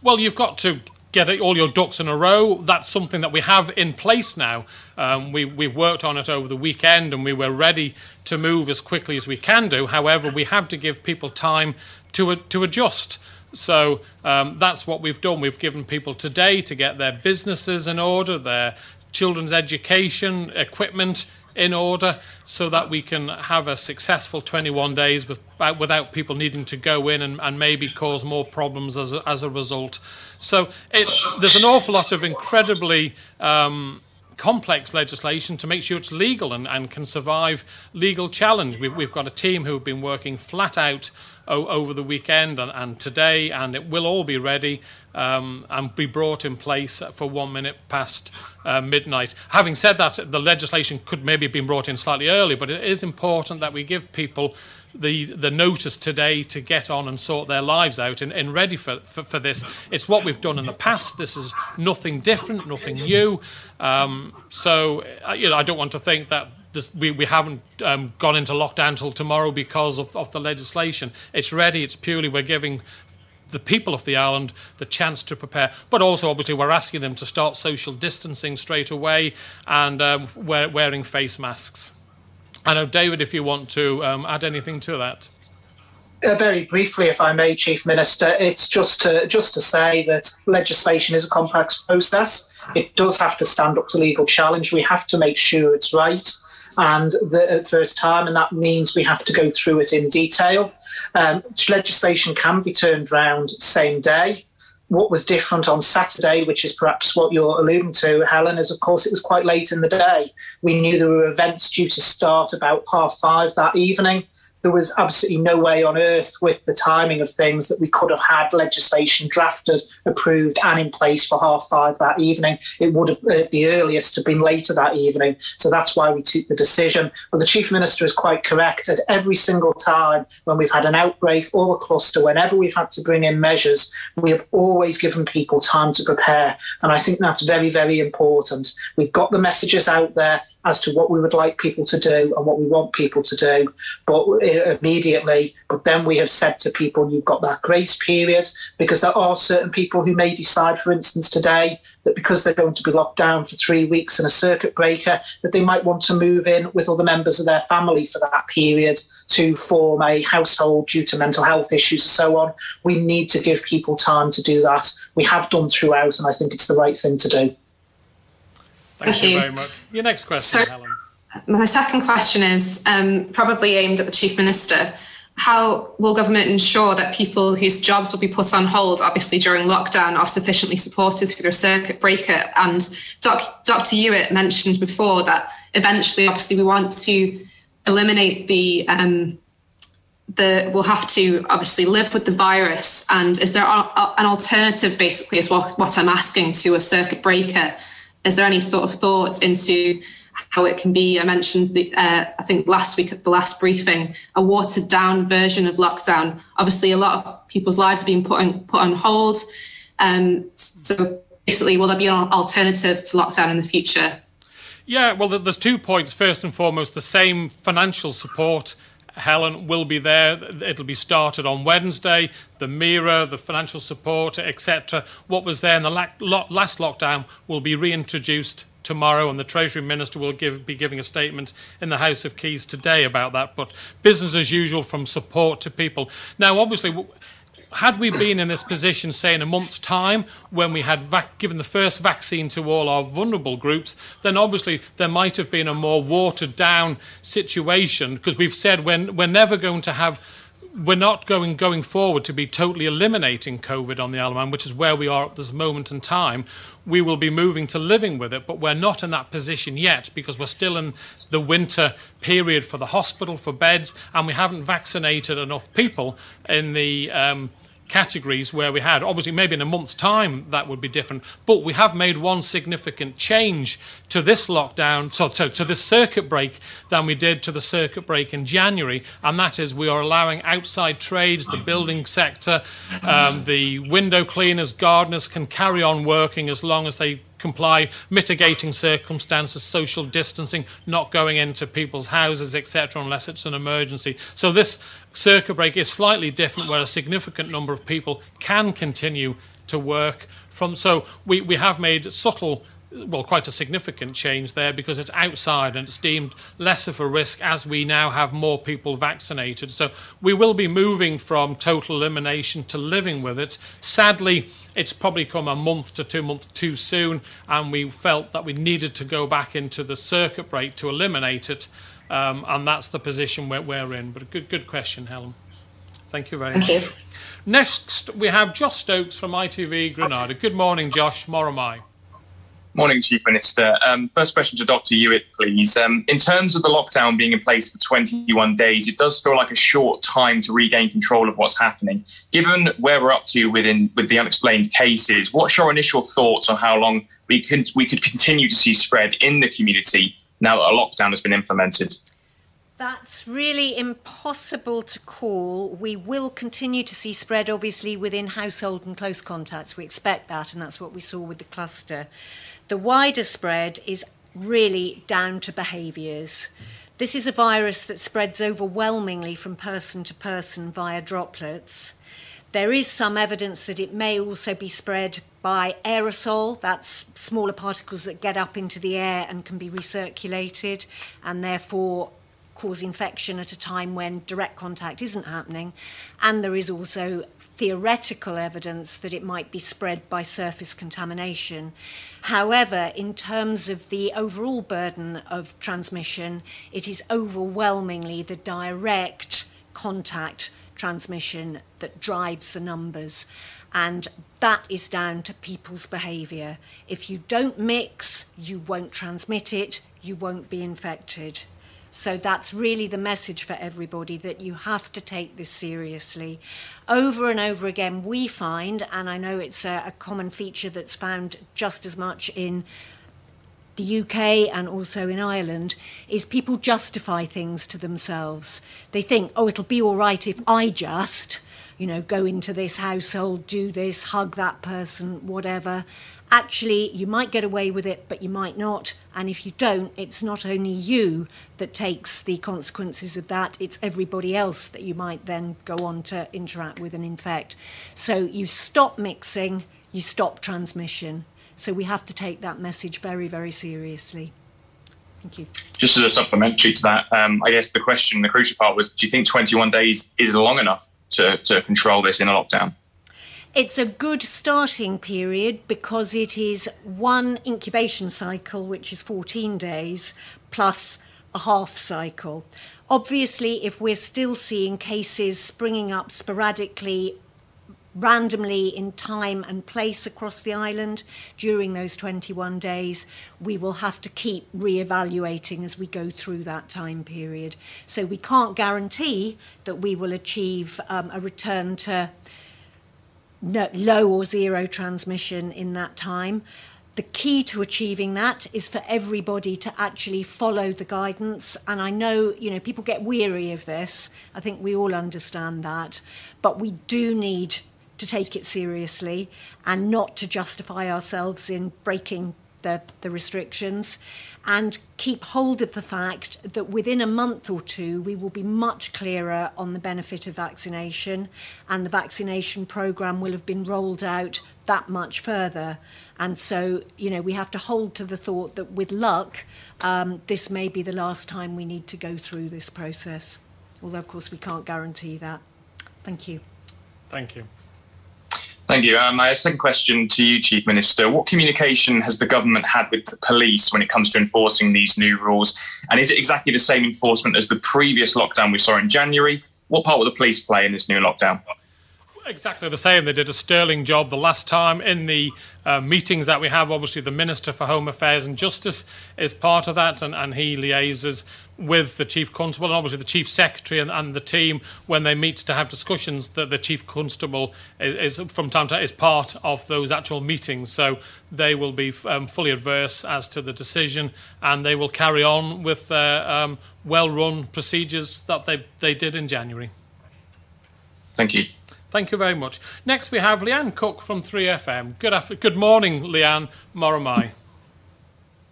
Well, you've got to get all your ducks in a row. That's something that we have in place now. Um, we, we've worked on it over the weekend and we were ready to move as quickly as we can do. However, we have to give people time to, to adjust. So um, that's what we've done. We've given people today to get their businesses in order, their children's education, equipment in order so that we can have a successful 21 days with, uh, without people needing to go in and, and maybe cause more problems as a, as a result. So there's an awful lot of incredibly um, complex legislation to make sure it's legal and, and can survive legal challenge. We've, we've got a team who've been working flat out over the weekend and today, and it will all be ready um, and be brought in place for one minute past uh, midnight. Having said that, the legislation could maybe have been brought in slightly early, but it is important that we give people the, the notice today to get on and sort their lives out and, and ready for, for, for this. It's what we've done in the past. This is nothing different, nothing new. Um, so, uh, you know, I don't want to think that this, we, we haven't um, gone into lockdown till tomorrow because of, of the legislation. It's ready. It's purely we're giving the people of the island the chance to prepare. But also, obviously, we're asking them to start social distancing straight away and um, wear, wearing face masks. I know, David, if you want to um, add anything to that. Uh, very briefly, if I may, Chief Minister, it's just to just to say that legislation is a complex process. It does have to stand up to legal challenge. We have to make sure it's right and the first time, and that means we have to go through it in detail. Um, legislation can be turned around same day. What was different on Saturday, which is perhaps what you're alluding to, Helen, is of course it was quite late in the day. We knew there were events due to start about half five that evening. There was absolutely no way on earth with the timing of things that we could have had legislation drafted, approved, and in place for half five that evening. It would have, at the earliest, have been later that evening. So that's why we took the decision. But the Chief Minister is quite correct. At every single time when we've had an outbreak or a cluster, whenever we've had to bring in measures, we have always given people time to prepare. And I think that's very, very important. We've got the messages out there as to what we would like people to do and what we want people to do, but uh, immediately. But then we have said to people, you've got that grace period because there are certain people who may decide, for instance, today that because they're going to be locked down for three weeks in a circuit breaker, that they might want to move in with other members of their family for that period to form a household due to mental health issues and so on. We need to give people time to do that. We have done throughout, and I think it's the right thing to do. Thank, Thank you, you. very much. Your next question, So- Helen. My second question is um, probably aimed at the Chief Minister. How will government ensure that people whose jobs will be put on hold, obviously during lockdown, are sufficiently supported through their circuit breaker? And Doc, Dr. Ewart mentioned before that eventually, obviously, we want to eliminate the um, the we'll have to obviously live with the virus. And is there an alternative, basically, is what, what I'm asking to a circuit breaker? Is there any sort of thoughts into how it can be? I mentioned the, uh, I think last week at the last briefing, a watered down version of lockdown. Obviously, a lot of people's lives are being put on, put on hold. Um, so basically, will there be an alternative to lockdown in the future? Yeah, well, there's two points. First and foremost, the same financial support, Helen, will be there. It'll be started on Wednesday. The MERA, the financial support, etc. What was there in the last lockdown will be reintroduced tomorrow, and the Treasury Minister will give, be giving a statement in the House of Keys today about that. But business as usual from support to people. Now, obviously, had we been in this position, say, in a month's time, when we had given the first vaccine to all our vulnerable groups, then obviously there might have been a more watered down situation because we've said we're, we're never going to have. We're not going going forward to be totally eliminating COVID on the Isle of Man, which is where we are at this moment in time. We will be moving to living with it, but we're not in that position yet because we're still in the winter period for the hospital for beds, and we haven't vaccinated enough people in the um, categories where we had. Obviously, maybe in a month's time that would be different, but we have made one significant change to this lockdown, so to, to this circuit break than we did to the circuit break in January, and that is we are allowing outside trades, the building sector, um, the window cleaners, gardeners can carry on working as long as they comply, mitigating circumstances, social distancing, not going into people's houses, etc., unless it's an emergency. So this circuit break is slightly different, where a significant number of people can continue to work from. So we, we have made subtle Well, quite a significant change there because it's outside and it's deemed less of a risk as we now have more people vaccinated. So we will be moving from total elimination to living with it. Sadly, it's probably come a month to two months too soon, and we felt that we needed to go back into the circuit break to eliminate it, um, and that's the position we're, we're in. But a good, good question, Helen. Thank you very Thank much. you. Next, we have Josh Stokes from ITV Granada. Good morning, Josh. Moromai. Morning, Chief Minister. Um, first question to Dr. Ewart, please. Um, in terms of the lockdown being in place for 21 days, it does feel like a short time to regain control of what's happening. Given where we're up to within with the unexplained cases, what's your initial thoughts on how long we can we could continue to see spread in the community now that a lockdown has been implemented? That's really impossible to call. We will continue to see spread, obviously, within household and close contacts. We expect that, and that's what we saw with the cluster. The wider spread is really down to behaviours. This is a virus that spreads overwhelmingly from person to person via droplets. There is some evidence that it may also be spread by aerosol, that's smaller particles that get up into the air and can be recirculated, and therefore cause infection at a time when direct contact isn't happening. And there is also theoretical evidence that it might be spread by surface contamination. However, in terms of the overall burden of transmission, it is overwhelmingly the direct contact transmission that drives the numbers. And that is down to people's behaviour. If you don't mix, you won't transmit it, you won't be infected. So that's really the message for everybody that you have to take this seriously. Over and over again, we find, and I know it's a, a common feature that's found just as much in the UK and also in Ireland is people justify things to themselves. They think, oh, it'll be all right if I just, you know, go into this household, do this, hug that person, whatever. Actually, you might get away with it, but you might not. And if you don't, it's not only you that takes the consequences of that, it's everybody else that you might then go on to interact with and infect. So you stop mixing, you stop transmission. So we have to take that message very, very seriously. Thank you. Just as a supplementary to that, um, I guess the question, the crucial part was do you think 21 days is long enough to, to control this in a lockdown? It's a good starting period because it is one incubation cycle, which is 14 days, plus a half cycle. Obviously, if we're still seeing cases springing up sporadically randomly in time and place across the island during those 21 days, we will have to keep re-evaluating as we go through that time period. So we can't guarantee that we will achieve um, a return to no, low or zero transmission in that time. The key to achieving that is for everybody to actually follow the guidance. And I know, you know, people get weary of this. I think we all understand that. But we do need to take it seriously and not to justify ourselves in breaking the, the restrictions and keep hold of the fact that within a month or two we will be much clearer on the benefit of vaccination and the vaccination program will have been rolled out that much further. And so you know we have to hold to the thought that with luck um, this may be the last time we need to go through this process. Although of course we can't guarantee that. Thank you. Thank you Thank you. Um, my second question to you, Chief Minister. What communication has the government had with the police when it comes to enforcing these new rules? And is it exactly the same enforcement as the previous lockdown we saw in January? What part will the police play in this new lockdown? exactly the same. They did a sterling job the last time in the uh, meetings that we have. Obviously, the Minister for Home Affairs and Justice is part of that, and, and he liaises with the Chief Constable and obviously the Chief Secretary and, and the team when they meet to have discussions. That the Chief Constable is, is, from time to time is part of those actual meetings, so they will be um, fully adverse as to the decision, and they will carry on with their um, well-run procedures that they they did in January. Thank you. Thank you very much. Next, we have Leanne Cook from 3FM. Good, after- good morning, Leanne Moramai.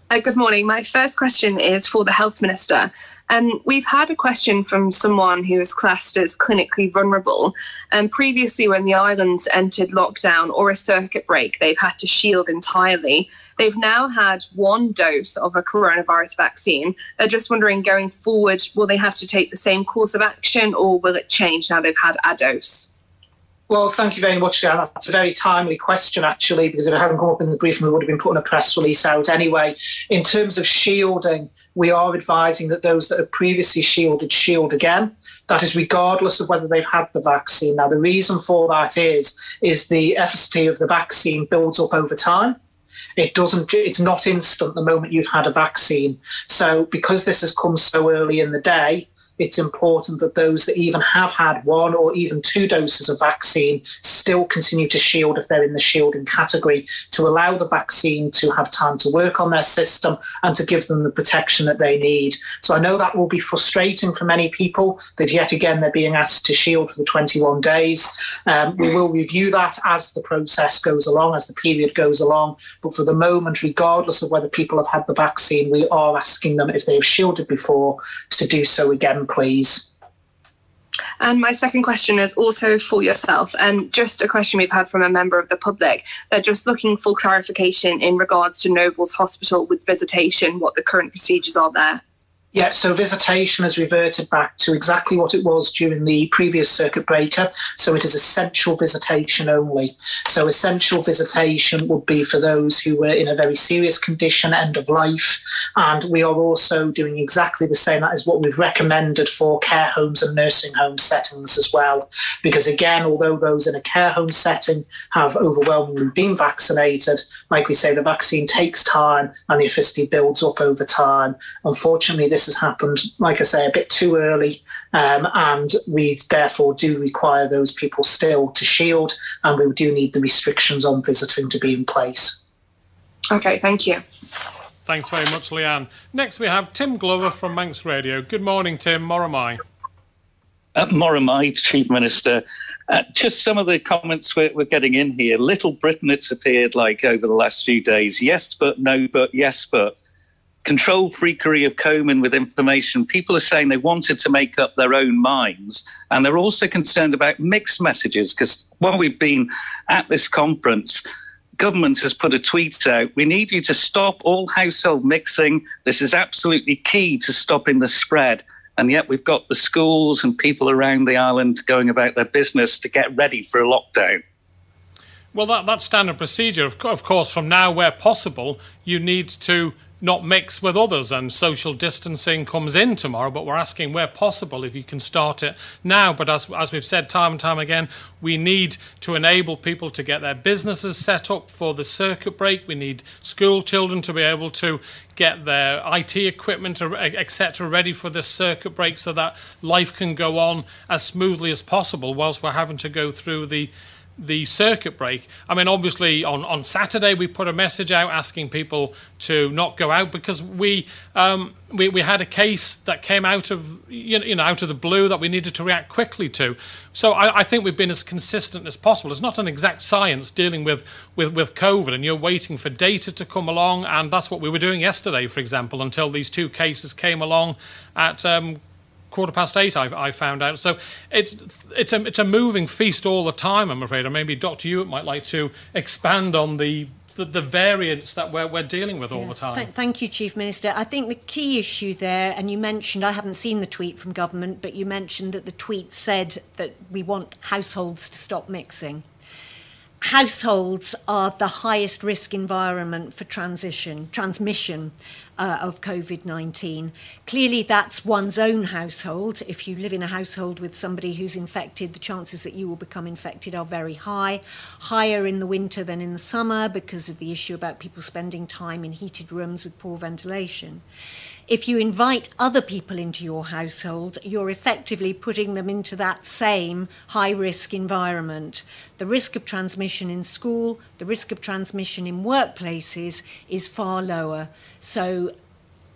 Uh, good morning. My first question is for the Health Minister. Um, we've had a question from someone who is classed as clinically vulnerable. Um, previously, when the islands entered lockdown or a circuit break, they've had to shield entirely. They've now had one dose of a coronavirus vaccine. They're just wondering going forward, will they have to take the same course of action or will it change now they've had a dose? Well, thank you very much, Dan. That's a very timely question, actually, because if it hadn't come up in the briefing, we would have been putting a press release out anyway. In terms of shielding, we are advising that those that have previously shielded shield again. That is regardless of whether they've had the vaccine. Now, the reason for that is is the efficacy of the vaccine builds up over time. It doesn't. It's not instant the moment you've had a vaccine. So, because this has come so early in the day, it's important that those that even have had one or even two doses of vaccine still continue to shield if they're in the shielding category to allow the vaccine to have time to work on their system and to give them the protection that they need. So I know that will be frustrating for many people that yet again they're being asked to shield for the 21 days. Um, we will review that as the process goes along, as the period goes along. But for the moment, regardless of whether people have had the vaccine, we are asking them if they've shielded before to do so again please. And my second question is also for yourself, and just a question we've had from a member of the public. They're just looking for clarification in regards to Nobles Hospital with visitation, what the current procedures are there. Yeah, so visitation has reverted back to exactly what it was during the previous circuit breaker. So it is essential visitation only. So essential visitation would be for those who were in a very serious condition, end of life. And we are also doing exactly the same. That is what we've recommended for care homes and nursing home settings as well. Because again, although those in a care home setting have overwhelmingly been vaccinated, like we say, the vaccine takes time and the efficacy builds up over time. Unfortunately, this this has happened, like I say, a bit too early, um, and we therefore do require those people still to shield, and we do need the restrictions on visiting to be in place. Okay, thank you. Thanks very much, Leanne. Next, we have Tim Glover from Manx Radio. Good morning, Tim. Moramai. Uh, Moramai, Chief Minister. Uh, just some of the comments we're, we're, getting in here. Little Britain, it's appeared like over the last few days. Yes, but no, but yes, but. Control freakery of CoMin with information. People are saying they wanted to make up their own minds. And they're also concerned about mixed messages because while we've been at this conference, government has put a tweet out. We need you to stop all household mixing. This is absolutely key to stopping the spread. And yet we've got the schools and people around the island going about their business to get ready for a lockdown. Well, that, that's standard procedure. Of course, from now, where possible, you need to not mix with others and social distancing comes in tomorrow but we're asking where possible if you can start it now. But as, as we've said time and time again we need to enable people to get their businesses set up for the circuit break. We need school children to be able to get their IT equipment uh, etc ready for this circuit break so that life can go on as smoothly as possible whilst we're having to go through the the circuit break. I mean, obviously, on, on Saturday we put a message out asking people to not go out because we um, we, we had a case that came out of you know out of the blue that we needed to react quickly to. So I, I think we've been as consistent as possible. It's not an exact science dealing with, with with COVID, and you're waiting for data to come along, and that's what we were doing yesterday, for example, until these two cases came along at um, quarter past eight. I, I found out. So it's it's a it's a moving feast all the time. I'm afraid. Or maybe Dr. Ewart might like to expand on the the, the variants that we're, we're dealing with all yeah. the time. Th- thank you, Chief Minister. I think the key issue there, and you mentioned, I haven't seen the tweet from government, but you mentioned that the tweet said that we want households to stop mixing households are the highest risk environment for transition, transmission uh, of COVID 19. Clearly, that's one's own household. If you live in a household with somebody who's infected, the chances that you will become infected are very high, higher in the winter than in the summer because of the issue about people spending time in heated rooms with poor ventilation. If you invite other people into your household, you're effectively putting them into that same high risk environment. The risk of transmission in school, the risk of transmission in workplaces is far lower. So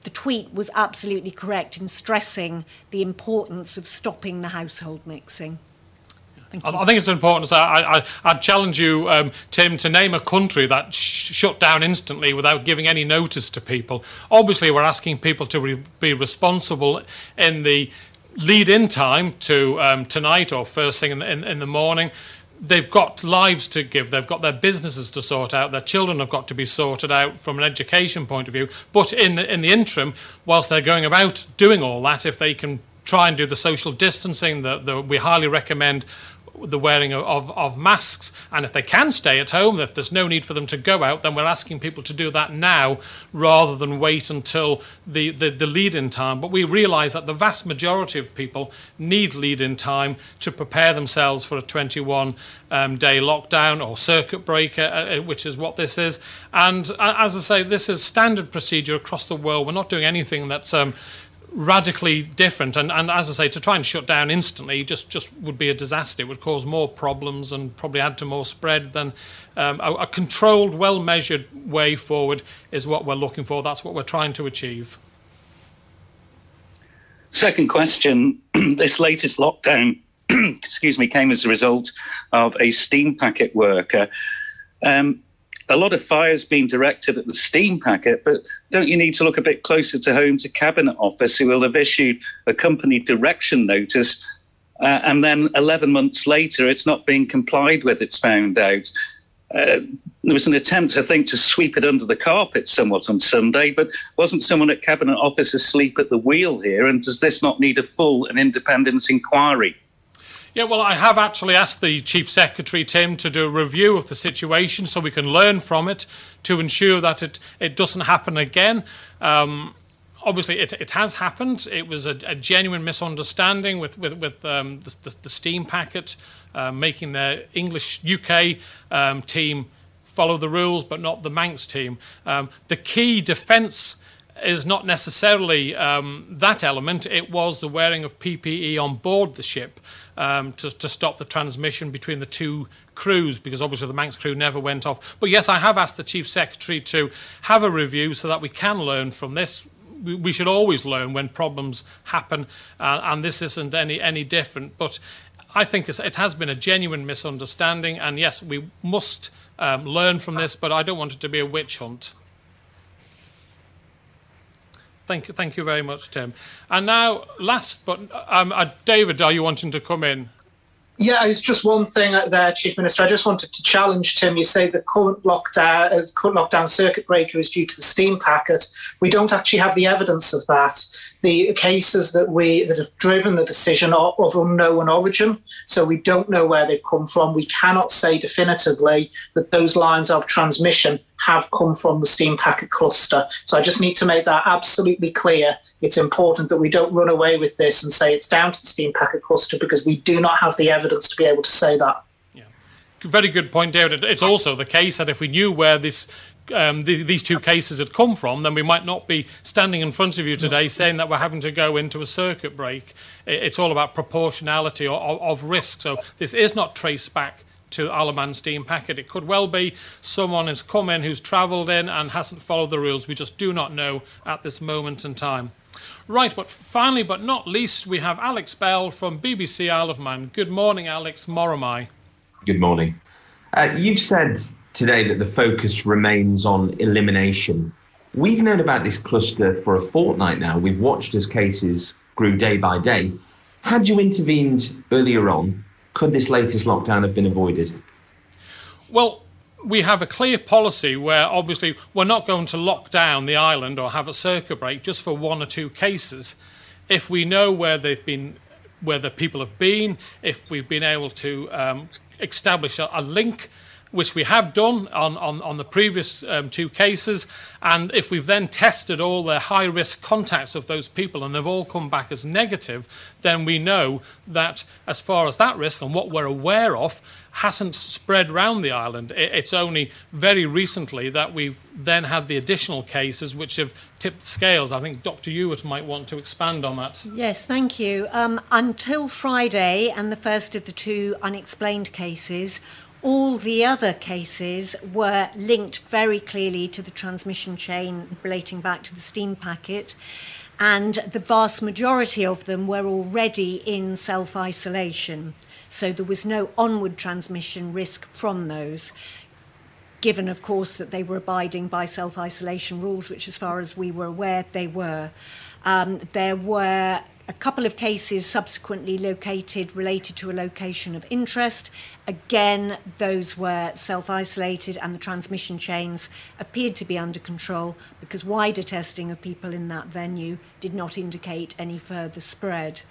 the tweet was absolutely correct in stressing the importance of stopping the household mixing. I, think it's important. So I, I, I'd challenge you, um, Tim, to name a country that sh- shut down instantly without giving any notice to people. Obviously, we're asking people to re- be responsible in the lead-in time to um, tonight or first thing in, in, in the morning they've got lives to give, they've got their businesses to sort out, their children have got to be sorted out from an education point of view. But in the, in the interim, whilst they're going about doing all that, if they can try and do the social distancing that, that we highly recommend the wearing of, of masks. And if they can stay at home, if there's no need for them to go out, then we're asking people to do that now rather than wait until the, the, the lead in time. But we realise that the vast majority of people need lead in time to prepare themselves for a 21 um, day lockdown or circuit breaker, uh, uh, which is what this is. And uh, as I say, this is standard procedure across the world. We're not doing anything that's um, radically different. And, and as I say, to try and shut down instantly just, just would be a disaster. It would cause more problems and probably add to more spread than um, a, a controlled, well measured way forward is what we're looking for. That's what we're trying to achieve. Second question (clears throat) this latest lockdown, (clears throat) excuse me, came as a result of a steam packet worker. Um, a lot of fire's been directed at the steam packet, but don't you need to look a bit closer to home to Cabinet Office, who will have issued a company direction notice, uh, and then 11 months later, it's not being complied with, it's found out. Uh, there was an attempt, I think, to sweep it under the carpet somewhat on Sunday, but wasn't someone at Cabinet Office asleep at the wheel here? And does this not need a full and independent inquiry? Yeah, well, I have actually asked the Chief Secretary, Tim, to do a review of the situation so we can learn from it to ensure that it, it doesn't happen again. Um, obviously, it, it has happened. It was a, a genuine misunderstanding with, with, with um, the, the, the, steam packet uh, making their English UK um, team follow the rules, but not the Manx team. Um, the key defence is not necessarily um, that element. It was the wearing of PPE on board the ship um, to, to stop the transmission between the two crews, because obviously the Manx crew never went off. But yes, I have asked the Chief Secretary to have a review so that we can learn from this. We, should always learn when problems happen, uh, and this isn't any, any different. But I think it has been a genuine misunderstanding, and yes, we must um, learn from this, but I don't want it to be a witch hunt. Thank you, thank you very much, Tim. And now, last but um, uh, David, are you wanting to come in? Yeah, it's just one thing there, Chief Minister. I just wanted to challenge Tim. You say the current lockdown, uh, current lockdown circuit breaker is due to the steam packet. We don't actually have the evidence of that. The cases that we that have driven the decision are of unknown origin, so we don't know where they've come from. We cannot say definitively that those lines of transmission have come from the steam packet cluster. So I just need to make that absolutely clear. It's important that we don't run away with this and say it's down to the steam packet cluster because we do not have the evidence to be able to say that. Yeah, very good point, David. It's also the case that if we knew where this um, the, these two cases had come from, then we might not be standing in front of you today saying that we're having to go into a circuit break. It's all about proportionality of, of risk. So this is not traced back to Isle of Man steam packet. It could well be someone has come in who's travelled in and hasn't followed the rules. We just do not know at this moment in time. Right, but finally, but not least, we have Alex Bell from BBC Isle of Man. Good morning, Alex Moromai. Good morning. Uh, you've said today that the focus remains on elimination. We've known about this cluster for a fortnight now. We've watched as cases grew day by day. Had you intervened earlier on, could this latest lockdown have been avoided? Well, we have a clear policy where obviously we're not going to lock down the island or have a circuit break just for one or two cases. If we know where they've been, where the people have been, if we've been able to um, establish a, a link which we have done on, on, on the previous um, two cases. And if we've then tested all the high risk contacts of those people and they've all come back as negative, then we know that as far as that risk and what we're aware of hasn't spread around the island. It's only very recently that we've then had the additional cases which have tipped the scales. I think Dr. Ewart might want to expand on that. Yes, thank you. Um, until Friday and the first of the two unexplained cases, all the other cases were linked very clearly to the transmission chain relating back to the steam packet, and the vast majority of them were already in self isolation. So there was no onward transmission risk from those, given, of course, that they were abiding by self isolation rules, which, as far as we were aware, they were. Um, there were a couple of cases subsequently located related to a location of interest. Again, those were self isolated and the transmission chains appeared to be under control because wider testing of people in that venue did not indicate any further spread.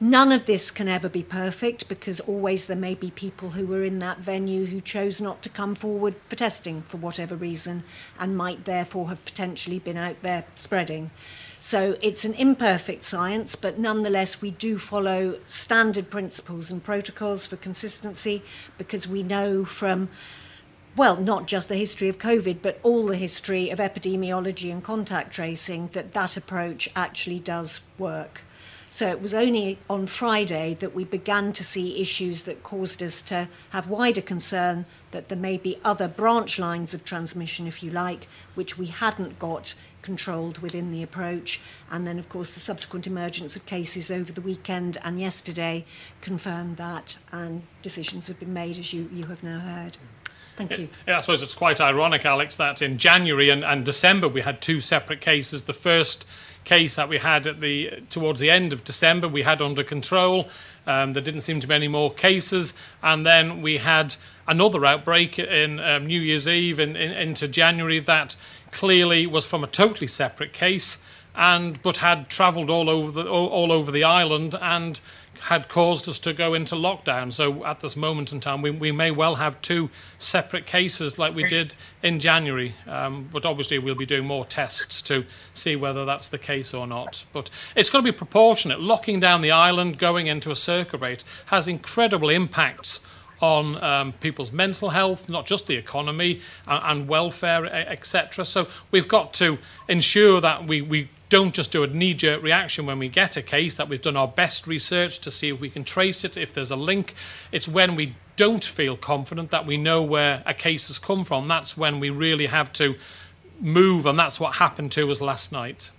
None of this can ever be perfect because always there may be people who were in that venue who chose not to come forward for testing for whatever reason and might therefore have potentially been out there spreading. So it's an imperfect science, but nonetheless, we do follow standard principles and protocols for consistency because we know from, well, not just the history of COVID, but all the history of epidemiology and contact tracing that that approach actually does work. So it was only on Friday that we began to see issues that caused us to have wider concern that there may be other branch lines of transmission, if you like, which we hadn't got controlled within the approach. And then, of course, the subsequent emergence of cases over the weekend and yesterday confirmed that, and decisions have been made, as you, you have now heard. Thank you. Yeah, I suppose it's quite ironic, Alex, that in January and, and December we had two separate cases. The first case that we had at the towards the end of December we had under control. Um, there didn't seem to be any more cases, and then we had another outbreak in um, New Year's Eve in, in, into January that clearly was from a totally separate case, and but had travelled all over the all, over the island and had caused us to go into lockdown. So at this moment in time, we, we may well have two separate cases like we did in January. Um, but obviously, we'll be doing more tests to see whether that's the case or not. But it's going to be proportionate. Locking down the island, going into a circuit rate, has incredible impacts on um, people's mental health, not just the economy and, and welfare, etc. So we've got to ensure that we, we don't just do a knee jerk reaction when we get a case, that we've done our best research to see if we can trace it, if there's a link. It's when we don't feel confident that we know where a case has come from. That's when we really have to move, and that's what happened to us last night.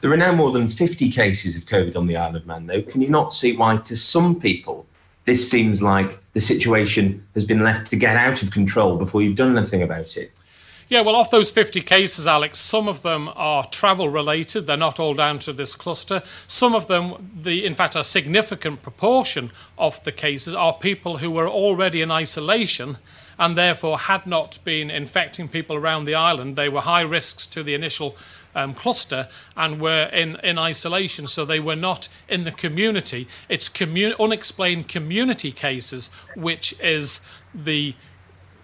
There are now more than 50 cases of COVID on the Isle of Man, though. Can you not see why, to some people, this seems like the situation has been left to get out of control before you've done anything about it? Yeah, well, off those 50 cases, Alex, some of them are travel related. They're not all down to this cluster. Some of them, the, in fact, a significant proportion of the cases are people who were already in isolation and therefore had not been infecting people around the island. They were high risks to the initial um, cluster and were in, in isolation, so they were not in the community. It's commu- unexplained community cases, which is the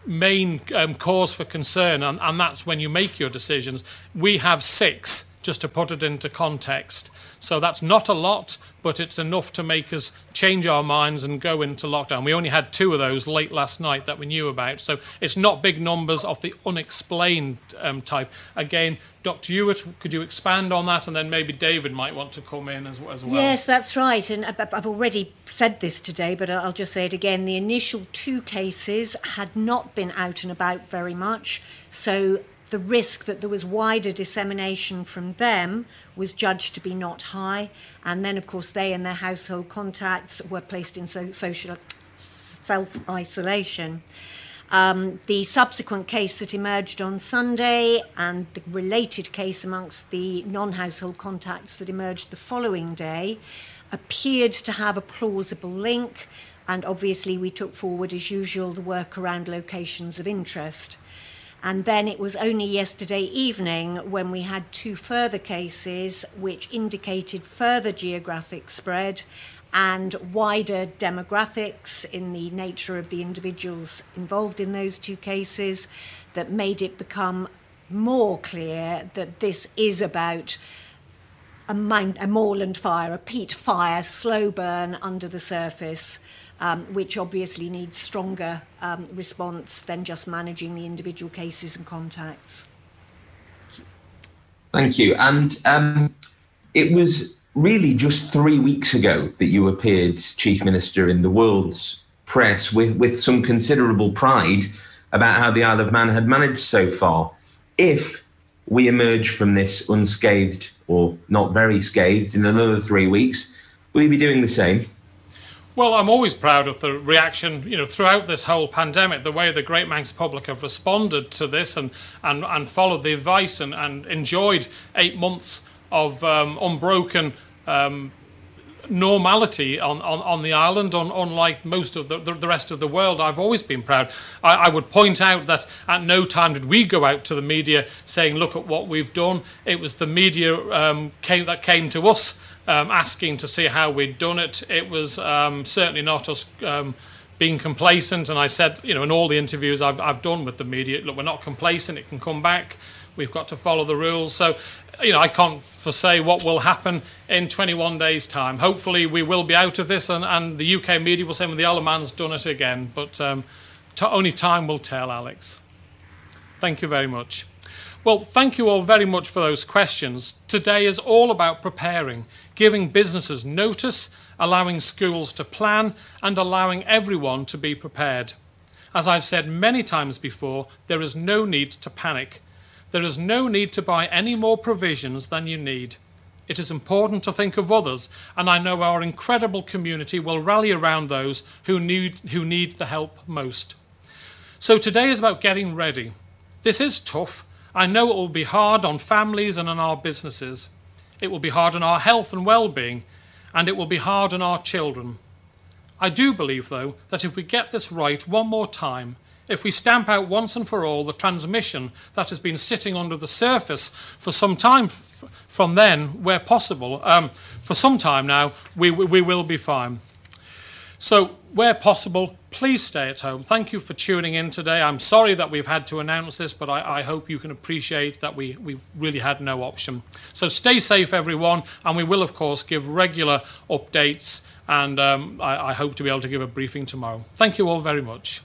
main um, cause for concern, and, and that's when you make your decisions. We have six, just to put it into context. So that's not a lot, but it's enough to make us change our minds and go into lockdown. We only had two of those late last night that we knew about. So it's not big numbers of the unexplained um, type. Again, Dr. Ewart, could you expand on that? And then maybe David might want to come in as, as well. Yes, that's right. And I've already said this today, but I'll just say it again. The initial two cases had not been out and about very much. So the risk that there was wider dissemination from them was judged to be not high. And then, of course, they and their household contacts were placed in so- social self isolation. Um, the subsequent case that emerged on Sunday and the related case amongst the non household contacts that emerged the following day appeared to have a plausible link. And obviously, we took forward, as usual, the work around locations of interest. And then it was only yesterday evening when we had two further cases which indicated further geographic spread and wider demographics in the nature of the individuals involved in those two cases that made it become more clear that this is about a, a moorland fire, a peat fire, slow burn under the surface, um, which obviously needs stronger um, response than just managing the individual cases and contacts. Thank you. And um, it was really just three weeks ago that you appeared Chief Minister in the world's press with, with some considerable pride about how the Isle of Man had managed so far. If we emerge from this unscathed or not very scathed in another three weeks, will you be doing the same? Well, I'm always proud of the reaction, you know, throughout this whole pandemic, the way the Great Manx public have responded to this and, and, and followed the advice and, and enjoyed eight months of um, unbroken um, normality on, on, on the island, on, unlike most of the, the, the, rest of the world. I've always been proud. I, I would point out that at no time did we go out to the media saying, look at what we've done. It was the media um, came, that came to us um, asking to see how we'd done it. It was um, certainly not us um, being complacent. And I said, you know, in all the interviews I've, I've done with the media, look, we're not complacent. It can come back. We've got to follow the rules. So you know, I can't foresee what will happen in 21 days' time. Hopefully, we will be out of this, and, and the UK media will say, well, the of Man's done it again. But um, only time will tell, Alex. Thank you very much. Well, thank you all very much for those questions. Today is all about preparing, giving businesses notice, allowing schools to plan, and allowing everyone to be prepared. As I've said many times before, there is no need to panic. There is no need to buy any more provisions than you need. It is important to think of others, and I know our incredible community will rally around those who need, who need the help most. So today is about getting ready. This is tough. I know it will be hard on families and on our businesses. It will be hard on our health and well being, and it will be hard on our children. I do believe, though, that if we get this right one more time, if we stamp out once and for all the transmission that has been sitting under the surface for some time from then, where possible, um, for some time now, we, we will be fine. So, where possible, please stay at home. Thank you for tuning in today. I'm sorry that we've had to announce this, but I, I hope you can appreciate that we, we've really had no option. So, stay safe, everyone, and we will, of course, give regular updates and um, I, I hope to be able to give a briefing tomorrow. Thank you all very much.